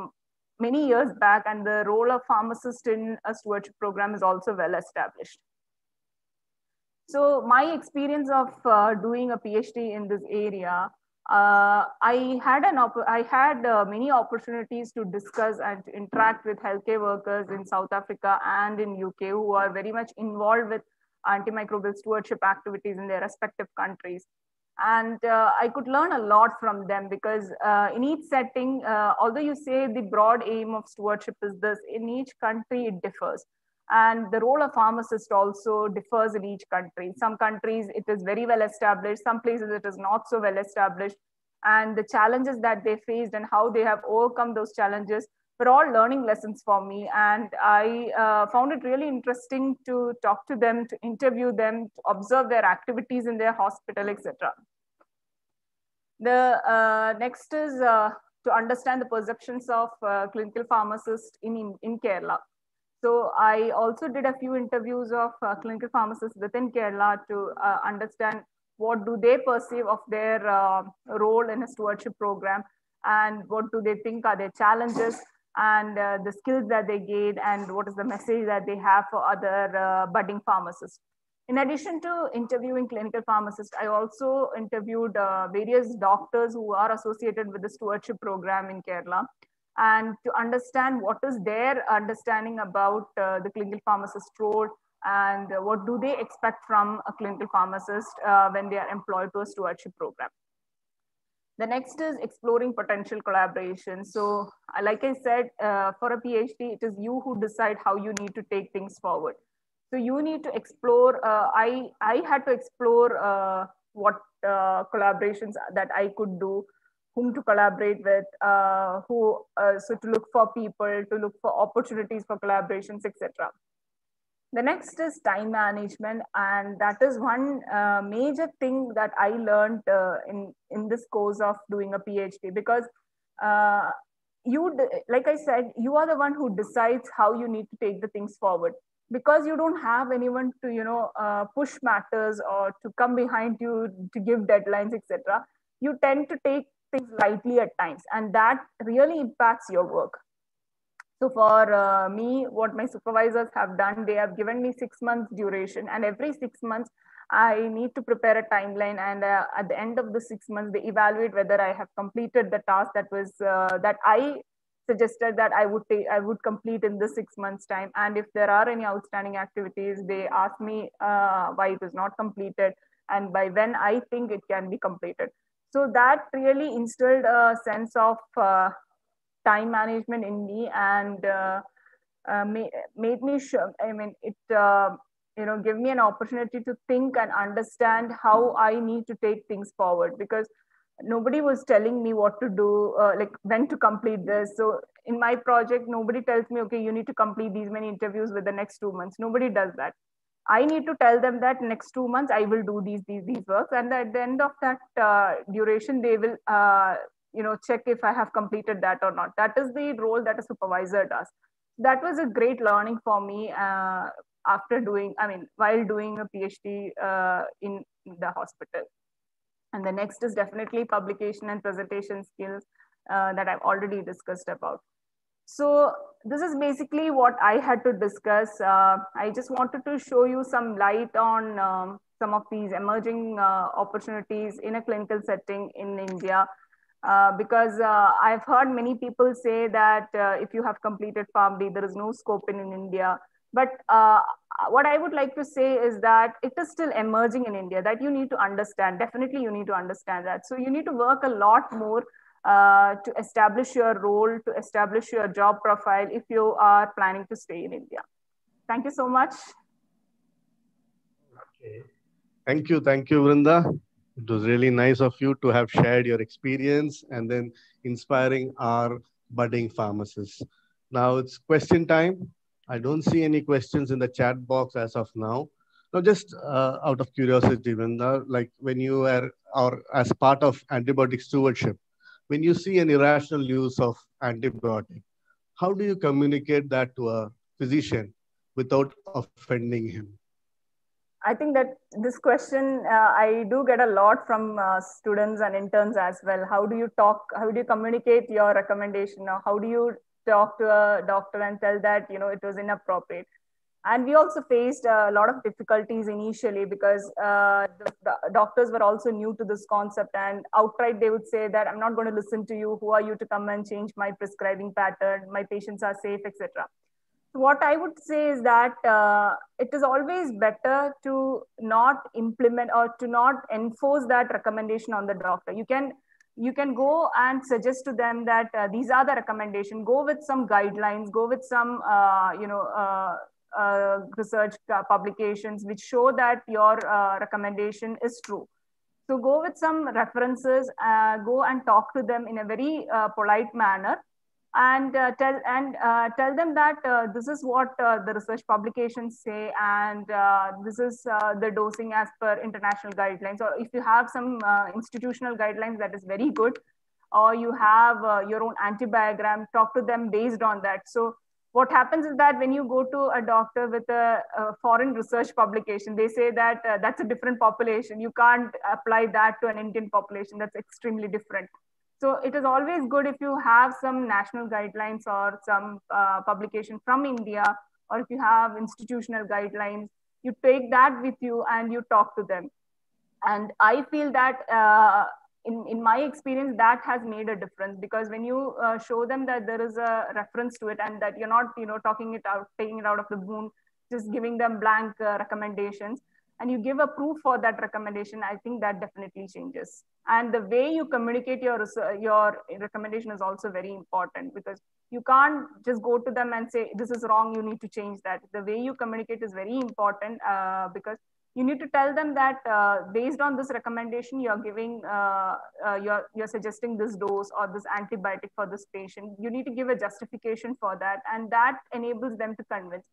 many years back and the role of pharmacist in a stewardship program is also well established. So my experience of uh, doing a PhD in this area, uh, I had an I had uh, many opportunities to discuss and to interact with healthcare workers in South Africa and in UK who are very much involved with antimicrobial stewardship activities in their respective countries. And uh, i could learn a lot from them because uh, in each setting uh, although you say the broad aim of stewardship is this in each country it differs. And the role of pharmacist also differs in each country. Some countries it is very well established. Some places it is not so well established. And the challenges that they faced and how they have overcome those challenges were all learning lessons for me. And i uh, found it really interesting to talk to them to interview them to observe their activities in their hospital etc the uh, next is uh, to understand the perceptions of uh, clinical pharmacists in, in, Kerala. So I also did a few interviews of uh, clinical pharmacists within Kerala to uh, understand what do they perceive of their uh, role in a stewardship program and what do they think are their challenges and the skills that they gain and what is the message that they have for other budding pharmacists. In addition to interviewing clinical pharmacists, I also interviewed uh, various doctors who are associated with the stewardship program in Kerala and to understand what is their understanding about uh, the clinical pharmacist role and what do they expect from a clinical pharmacist uh, when they are employed to a stewardship program. The next is exploring potential collaboration. So like I said, uh, for a PhD, it is you who decide how you need to take things forward. So you need to explore. Uh, I I had to explore uh, what uh, collaborations that I could do, whom to collaborate with, uh, who uh, so to look for people, to look for opportunities for collaborations, etc. The next is time management, and that is one uh, major thing that I learned in in this course of doing a PhD because you like i said you are the one who decides how you need to take the things forward. Because you don't have anyone to you know uh, push matters or to come behind you to give deadlines etc you tend to take things lightly at times and that really impacts your work so for uh, me what my supervisors have done they have given me six months duration and every six months i need to prepare a timeline and uh, at the end of the six months they evaluate whether i have completed the task that was uh, that i suggested that I would take, I would complete in the six months time. And if there are any outstanding activities, they ask me uh, why it was not completed and by when I think it can be completed. So that really instilled a sense of uh, time management in me and uh, uh made me sure, I mean, it, uh, you know, give me an opportunity to think and understand how I need to take things forward because nobody was telling me what to do uh, like when to complete this. So in my project nobody tells me okay you need to complete these many interviews with the next two months. Nobody does that. I need to tell them that next two months i will do these these these works and at the end of that uh, duration they will uh, you know check if i have completed that or not that is the role that a supervisor does that was a great learning for me uh, after doing i mean while doing a phd uh, in the hospital and the next is definitely publication and presentation skills uh, that I've already discussed about. So this is basically what I had to discuss. Uh, I just wanted to show you some light on um, some of these emerging uh, opportunities in a clinical setting in India. Uh, because uh, I've heard many people say that uh, if you have completed PharmD, there is no scope in, in India. But what I would like to say is that it is still emerging in India that you need to understand. Definitely, you need to understand that. So you need to work a lot more uh, to establish your role, to establish your job profile if you are planning to stay in India. Thank you so much. Okay. Thank you. Thank you, Vrinda. It was really nice of you to have shared your experience and then inspiring our budding pharmacists. Now it's question time. I don't see any questions in the chat box as of now. Now, just uh, out of curiosity, Vrinda, like when you are or as part of antibiotic stewardship, when you see an irrational use of antibiotic, how do you communicate that to a physician without offending him? I think that this question uh, I do get a lot from uh, students and interns as well. How do you talk? How do you communicate your recommendation? Or how do you talk to a doctor and tell that you know it was inappropriate and we also faced a lot of difficulties initially because uh, the, the, doctors were also new to this concept and outright they would say that i'm not going to listen to you who are you to come and change my prescribing pattern my patients are safe etc what i would say is that uh, it is always better to not implement or to not enforce that recommendation on the doctor. You can you can go and suggest to them that uh, these are the recommendation. Go with some guidelines go with some uh, you know uh, uh, research publications which show that your uh, recommendation is true. So go with some references, uh, go and talk to them in a very polite manner and uh, tell and uh, tell them that uh, this is what the research publications say and this is the dosing as per international guidelines or if you have some institutional guidelines that is very good or you have your own antibiogram talk to them based on that so what happens is that when you go to a doctor with a, a foreign research publication, they say that uh, that's a different population. You can't apply that to an Indian population. That's extremely different. So it is always good if you have some national guidelines or some uh, publication from India, or if you have institutional guidelines, you take that with you and you talk to them. And I feel that uh, in, in my experience, that has made a difference because when you uh, show them that there is a reference to it and that you're not, you know, talking it out, taking it out of the moon, just giving them blank uh, recommendations, and you give a proof for that recommendation, I think that definitely changes. And the way you communicate your your recommendation is also very important because you can't just go to them and say this is wrong, you need to change that. The way you communicate is very important uh, because you need to tell them that uh, based on this recommendation you're giving uh, uh, you're, you're suggesting this dose or this antibiotic for this patient you need to give a justification for that and that enables them to convince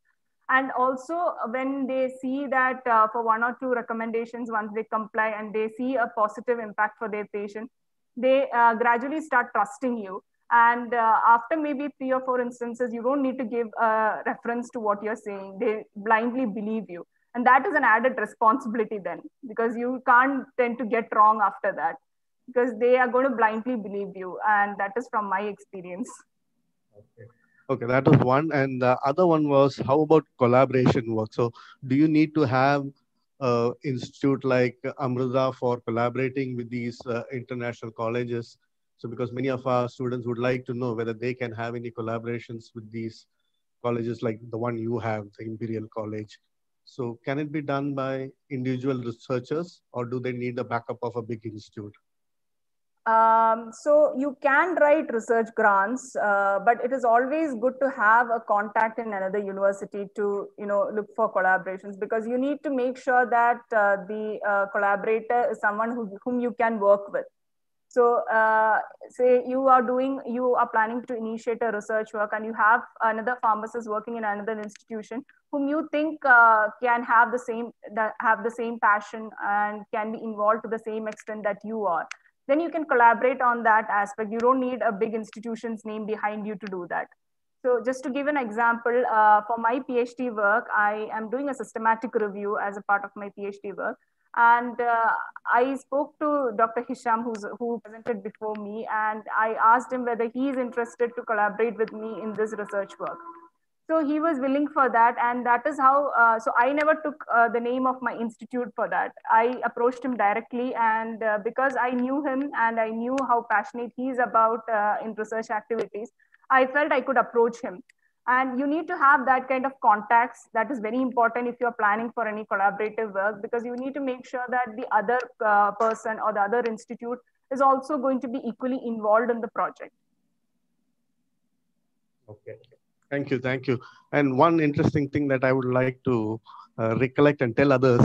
and also when they see that uh, for one or two recommendations once they comply and they see a positive impact for their patient they uh, gradually start trusting you. And uh, after maybe three or four instances you don't need to give a reference to what you're saying. They blindly believe you. And that is an added responsibility then because you can't tend to get wrong after that because they are going to blindly believe you. And that is from my experience. Okay okay that was one and the other one was how about collaboration work so do you need to have uh, institute like Amrita for collaborating with these uh, international colleges. So because many of our students would like to know whether they can have any collaborations with these colleges like the one you have, the Imperial College. So can it be done by individual researchers or do they need the backup of a big institute? Um, so you can write research grants, uh, but it is always good to have a contact in another university to, you know, look for collaborations because you need to make sure that uh, the uh, collaborator is someone who, whom you can work with. So uh, say you are doing, you are planning to initiate a research work and you have another pharmacist working in another institution whom you think uh, can have the same, have the same passion and can be involved to the same extent that you are. Then you can collaborate on that aspect. You don't need a big institution's name behind you to do that. So just to give an example, uh, for my PhD work, I am doing a systematic review as a part of my PhD work. And uh, I spoke to Dr. Hisham, who's, who presented before me, and I asked him whether he is interested to collaborate with me in this research work. So he was willing for that, and that is how. Uh, so I never took uh, the name of my institute for that. I approached him directly, and uh, because I knew him and I knew how passionate he is about uh, in research activities, I felt I could approach him and you need to have that kind of contacts that is very important if you're planning for any collaborative work because you need to make sure that the other uh, person or the other institute is also going to be equally involved in the project okay thank you thank you and one interesting thing that i would like to uh, recollect and tell others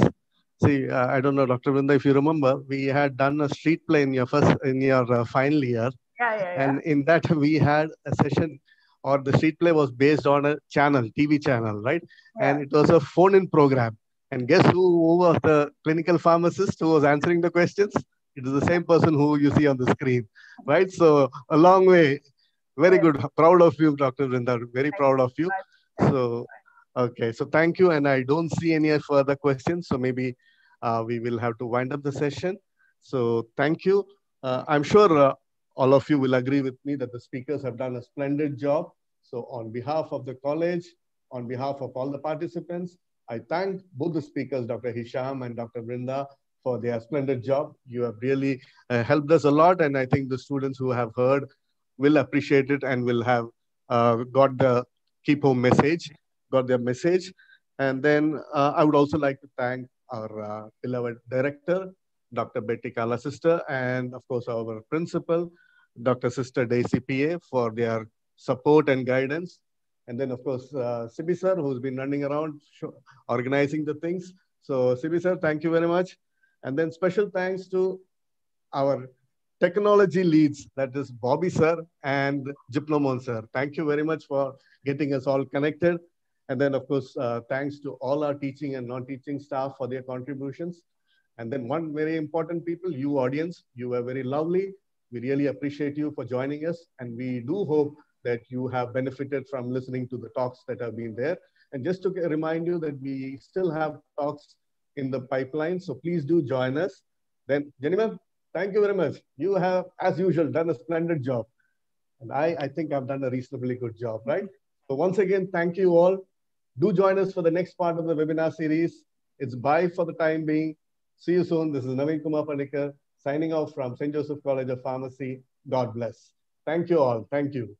see uh, i don't know dr Vrinda, if you remember we had done a street play in your first in your uh, final year yeah, yeah, yeah. and in that we had a session or the street play was based on a channel, TV channel, right? Yeah. And it was a phone in program. And guess who was the clinical pharmacist who was answering the questions? It is the same person who you see on the screen, right? So a long way. Very good. Proud of you, Dr. Vrinda. Very proud of you. So, okay. So thank you. And I don't see any further questions. So maybe uh, we will have to wind up the session. So thank you. Uh, I'm sure uh, all of you will agree with me that the speakers have done a splendid job. So on behalf of the college, on behalf of all the participants, I thank both the speakers, Dr. Hisham and Dr. Vrinda, for their splendid job. You have really uh, helped us a lot. And I think the students who have heard will appreciate it and will have uh, got the keep home message, got their message. And then uh, I would also like to thank our uh, beloved director, Dr. Betty Kala Sister, and of course our principal, Dr. Sister Daisy PA for their support and guidance. And then of course, uh, Sibi sir, who's been running around organizing the things. So Sibi sir, thank you very much. And then special thanks to our technology leads, that is Bobby sir and Jipnomon sir. Thank you very much for getting us all connected. And then of course, uh, thanks to all our teaching and non-teaching staff for their contributions. And then one very important people, you audience, you were very lovely. We really appreciate you for joining us. And we do hope that you have benefited from listening to the talks that have been there. And just to remind you that we still have talks in the pipeline. So please do join us. Then, Jennifer, thank you very much. You have, as usual, done a splendid job. And I, I think I've done a reasonably good job, right? So once again, thank you all. Do join us for the next part of the webinar series. It's bye for the time being. See you soon. This is Naveen Kumar Panikar signing off from St. Joseph College of Pharmacy. God bless. Thank you all. Thank you.